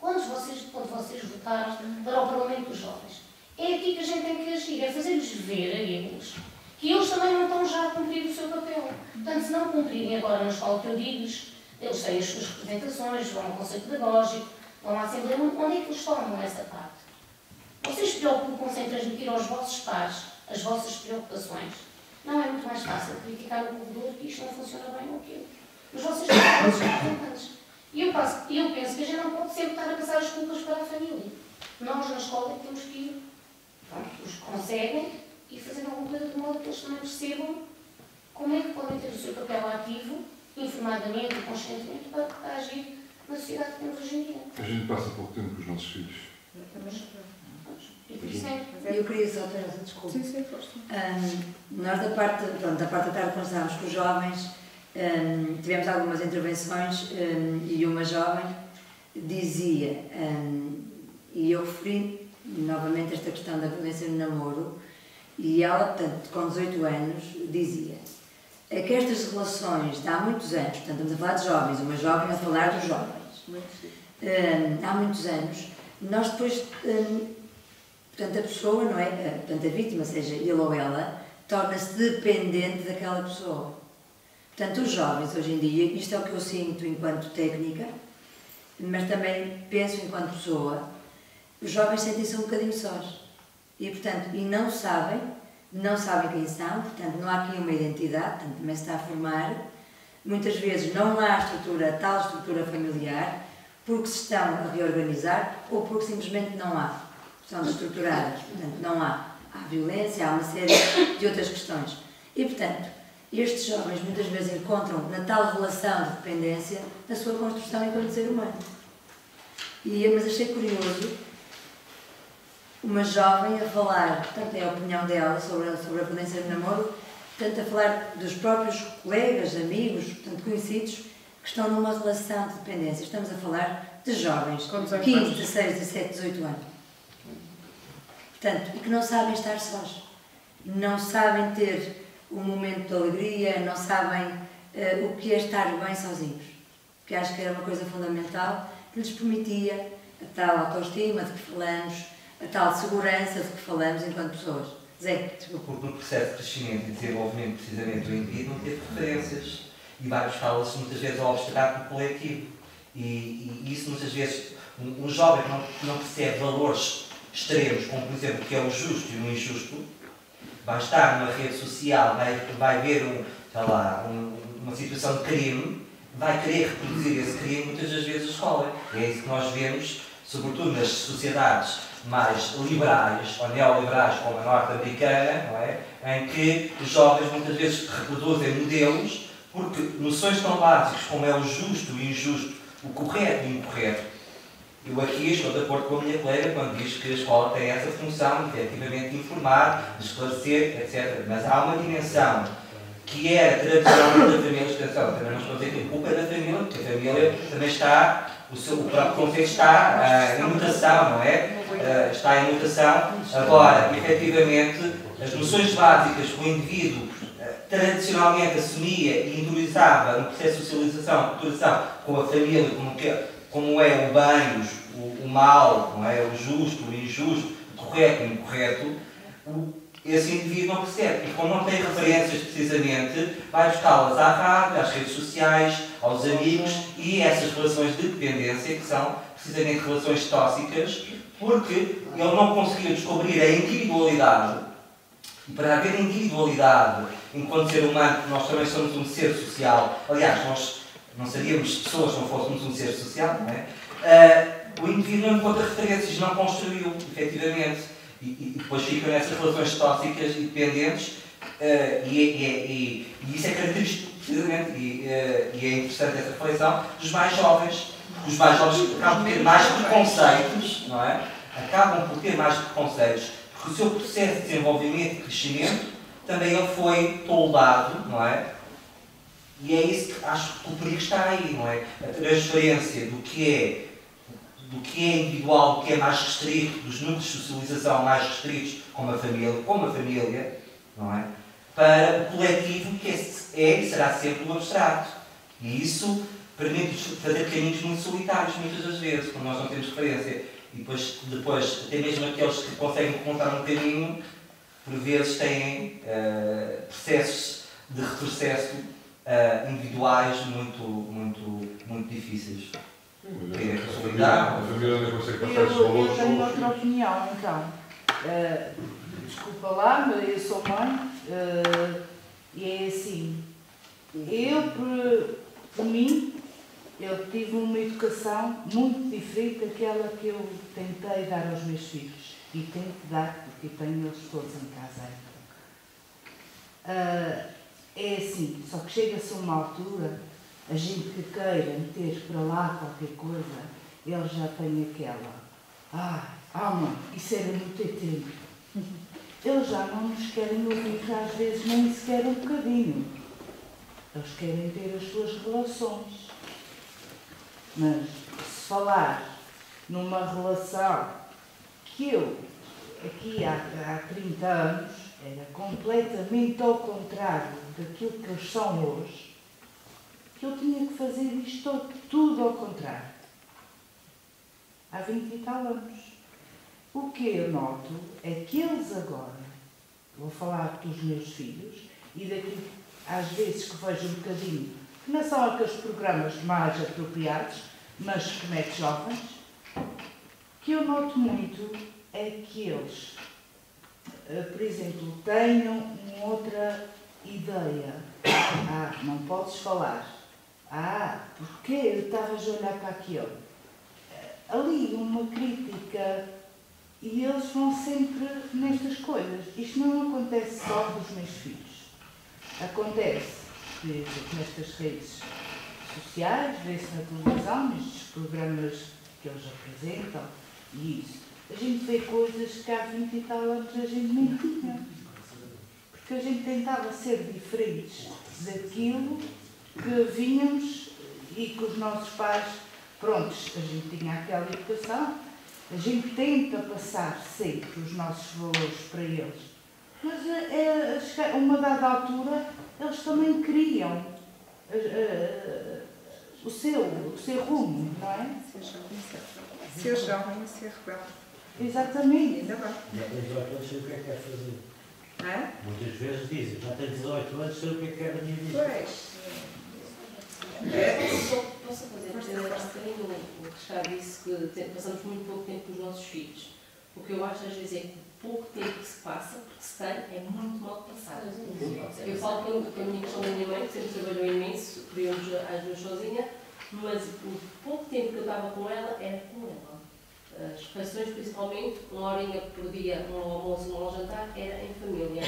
Quantos de vocês, quantos de vocês votaram para o Parlamento dos Jovens? É aqui que a gente tem que agir, é fazer-lhes ver a eles que eles também não estão já a cumprir o seu papel. Portanto, se não cumprirem agora na escola que eu digo-lhes, eles têm as suas representações, vão ao Conselho Pedagógico, vão à Assembleia. Onde é que eles tomam essa parte? Vocês preocupam-se em transmitir aos vossos pais as vossas preocupações. Não é muito mais fácil criticar o corredor que isto não funciona bem ou aquilo. Mas vocês são os representantes. E eu, passo, eu penso que a gente não pode sempre estar a passar as culpas para a família. Nós, na escola, temos que ir, pronto, os que conseguem, e fazer alguma coisa de modo que eles também percebam como é que podem ter o seu papel ativo, informadamente e conscientemente, para, para agir na sociedade que temos hoje em dia. A gente passa pouco tempo com os nossos filhos. E por isso é Eu queria só ter essa desculpa. Sim, sim. Hum, nós, da parte, pronto, da parte da tarde, quando estávamos com os jovens, hum, tivemos algumas intervenções hum, e uma jovem dizia, hum, e eu referi novamente esta questão da violência no namoro, e ela, portanto, com 18 anos, dizia é que estas relações de há muitos anos, portanto, estamos a falar de jovens, uma jovem a falar dos jovens, há muitos anos, nós depois Portanto, a pessoa, não é? Portanto, a vítima, seja ele ou ela, torna-se dependente daquela pessoa. Portanto, os jovens, hoje em dia, isto é o que eu sinto enquanto técnica, mas também penso enquanto pessoa, os jovens sentem-se um bocadinho sós. E, portanto, e não sabem, não sabem quem são, portanto, não há aqui uma identidade, portanto, também se está a formar. Muitas vezes não há estrutura, tal estrutura familiar, porque se estão a reorganizar ou porque simplesmente não há são destruturadas. Portanto, não há, há violência, há uma série de outras questões. E, portanto, estes jovens muitas vezes encontram na tal relação de dependência a sua construção enquanto ser humano. E, mas achei curioso uma jovem a falar, portanto, é a opinião dela sobre a, sobre a violência do namoro, portanto, a falar dos próprios colegas, amigos, portanto, conhecidos, que estão numa relação de dependência. Estamos a falar de jovens, 15, 16, 17, 18 anos. Portanto, e que não sabem estar sós. Não sabem ter um momento de alegria, não sabem uh, o que é estar bem sozinhos. Que acho que era uma coisa fundamental que lhes permitia a tal autoestima de que falamos, a tal segurança de que falamos enquanto pessoas. Zé. Porque no processo de crescimento e desenvolvimento precisamente do indivíduo não teve referências e vai buscá-las muitas vezes ao obstáculo coletivo. E, e, isso muitas vezes, um, um jovem que não, não percebe valores extremos, como por exemplo que é o justo e o injusto, vai estar numa rede social, vai, vai ver um, sei lá, um, uma situação de crime, vai querer reproduzir esse crime muitas das vezes a escola. E é isso que nós vemos, sobretudo nas sociedades mais liberais ou neoliberais, como a norte-americana, é? em que os jovens muitas vezes reproduzem modelos porque noções tão básicas como é o justo e o injusto, o correto e o incorreto, eu aqui estou de acordo com a minha colega quando diz que a escola tem essa função de efetivamente informar, de esclarecer, etc. Mas há uma dimensão que é tradicionalmente da família, atenção, também não estou a dizer que a culpa é da família, porque a família também está, o, seu, o próprio conceito está uh, em mutação, não é? Uh, está em mutação. Agora, efetivamente, as noções básicas que o indivíduo uh, tradicionalmente assumia e interiorizava no processo de socialização, culturação, com a família, como que como é o bem, o, o mal, não é? o justo, o injusto, o correto, o incorreto, o, esse indivíduo não percebe. E como não tem referências precisamente, vai buscá-las à rádio, às redes sociais, aos amigos e essas relações de dependência, que são precisamente relações tóxicas, porque ele não conseguiu descobrir a individualidade. E para haver individualidade enquanto ser humano, nós também somos um ser social. Aliás, nós não seríamos pessoas se não fôssemos um ser social, não é? Uh, o indivíduo não encontra referências, não construiu, efetivamente, e, e depois fica nessas relações tóxicas e dependentes, uh, e, e, e, isso é característico, precisamente, e, uh, e é interessante essa reflexão, dos mais jovens. Os mais jovens acabam por ter mais preconceitos, não é? Acabam por ter mais preconceitos, porque o seu processo de desenvolvimento e crescimento também ele foi toldado, não é? E é isso que acho que o perigo está aí, não é? A transferência do que é, do que é individual, do que é mais restrito, dos núcleos de socialização mais restritos, como a família, como a família, não é? Para o coletivo que é e será sempre o abstrato. E isso permite fazer caminhos muito solitários, muitas das vezes, quando nós não temos referência. E depois, depois até mesmo aqueles que conseguem encontrar um caminho, por vezes têm uh, processos de retrocesso uh, individuais muito, muito, muito difíceis. É que solidar? A família não consegue passar esses valores. Eu tenho outra opinião, então. Uh, desculpa lá, mas eu sou mãe Uh, e é assim. Eu, por, por mim, eu tive uma educação muito diferente daquela que eu tentei dar aos meus filhos. E tento dar, porque tenho eles todos em casa. Uh, é assim, só que chega-se a uma altura, a gente que queira meter para lá qualquer coisa, ele já tem aquela. Ah, alma, isso era muito tempo. Eles já não nos querem ouvir, às vezes nem sequer um bocadinho. Eles querem ter as suas relações. Mas se falar numa relação que eu, aqui há, há 30 anos, era completamente ao contrário daquilo que eles são hoje, que eu tinha que fazer isto tudo ao contrário. Há 20 e tal anos. O que eu noto é que eles agora, vou falar dos meus filhos, e daqui às vezes que vejo um bocadinho, que não são aqueles programas mais apropriados, mas que mete jovens, que eu noto muito é que eles, eh, por exemplo, tenham uma outra ideia. Ah, não podes falar. Ah, porque eu estava a olhar para aquilo? Ali uma crítica e eles vão sempre nestas coisas. Isto não acontece só com os meus filhos. Acontece nestas redes sociais, vê-se na televisão, nestes programas que eles apresentam, e isso. A gente vê coisas que há 20 e tal anos a gente nem tinha. Porque a gente tentava ser diferentes daquilo que vínhamos e que os nossos pais, prontos, a gente tinha aquela educação, a gente tenta passar sempre os nossos valores para eles. Mas é, a uma dada altura eles também criam uh, uh, o, seu, o seu rumo, não é? Ser jovem e ser rebelde. Exatamente. Ainda bem. Tem 18 anos, sei o que é que quer fazer. É? Muitas vezes dizem, já tem 18 anos, sei o que é que quer da minha vida. Pois. É. Posso fazer um o que já disse que passamos muito pouco tempo com os nossos filhos. O que eu acho às vezes é que pouco tempo que se passa, porque se tem, é muito mal passado. Eu falo com a minha questão da minha mãe, que sempre trabalhou imenso, criou-nos às duas sozinha, mas o pouco tempo que eu estava com ela era com ela. As refeições, principalmente, uma horinha por dia, um almoço, um jantar, era em família.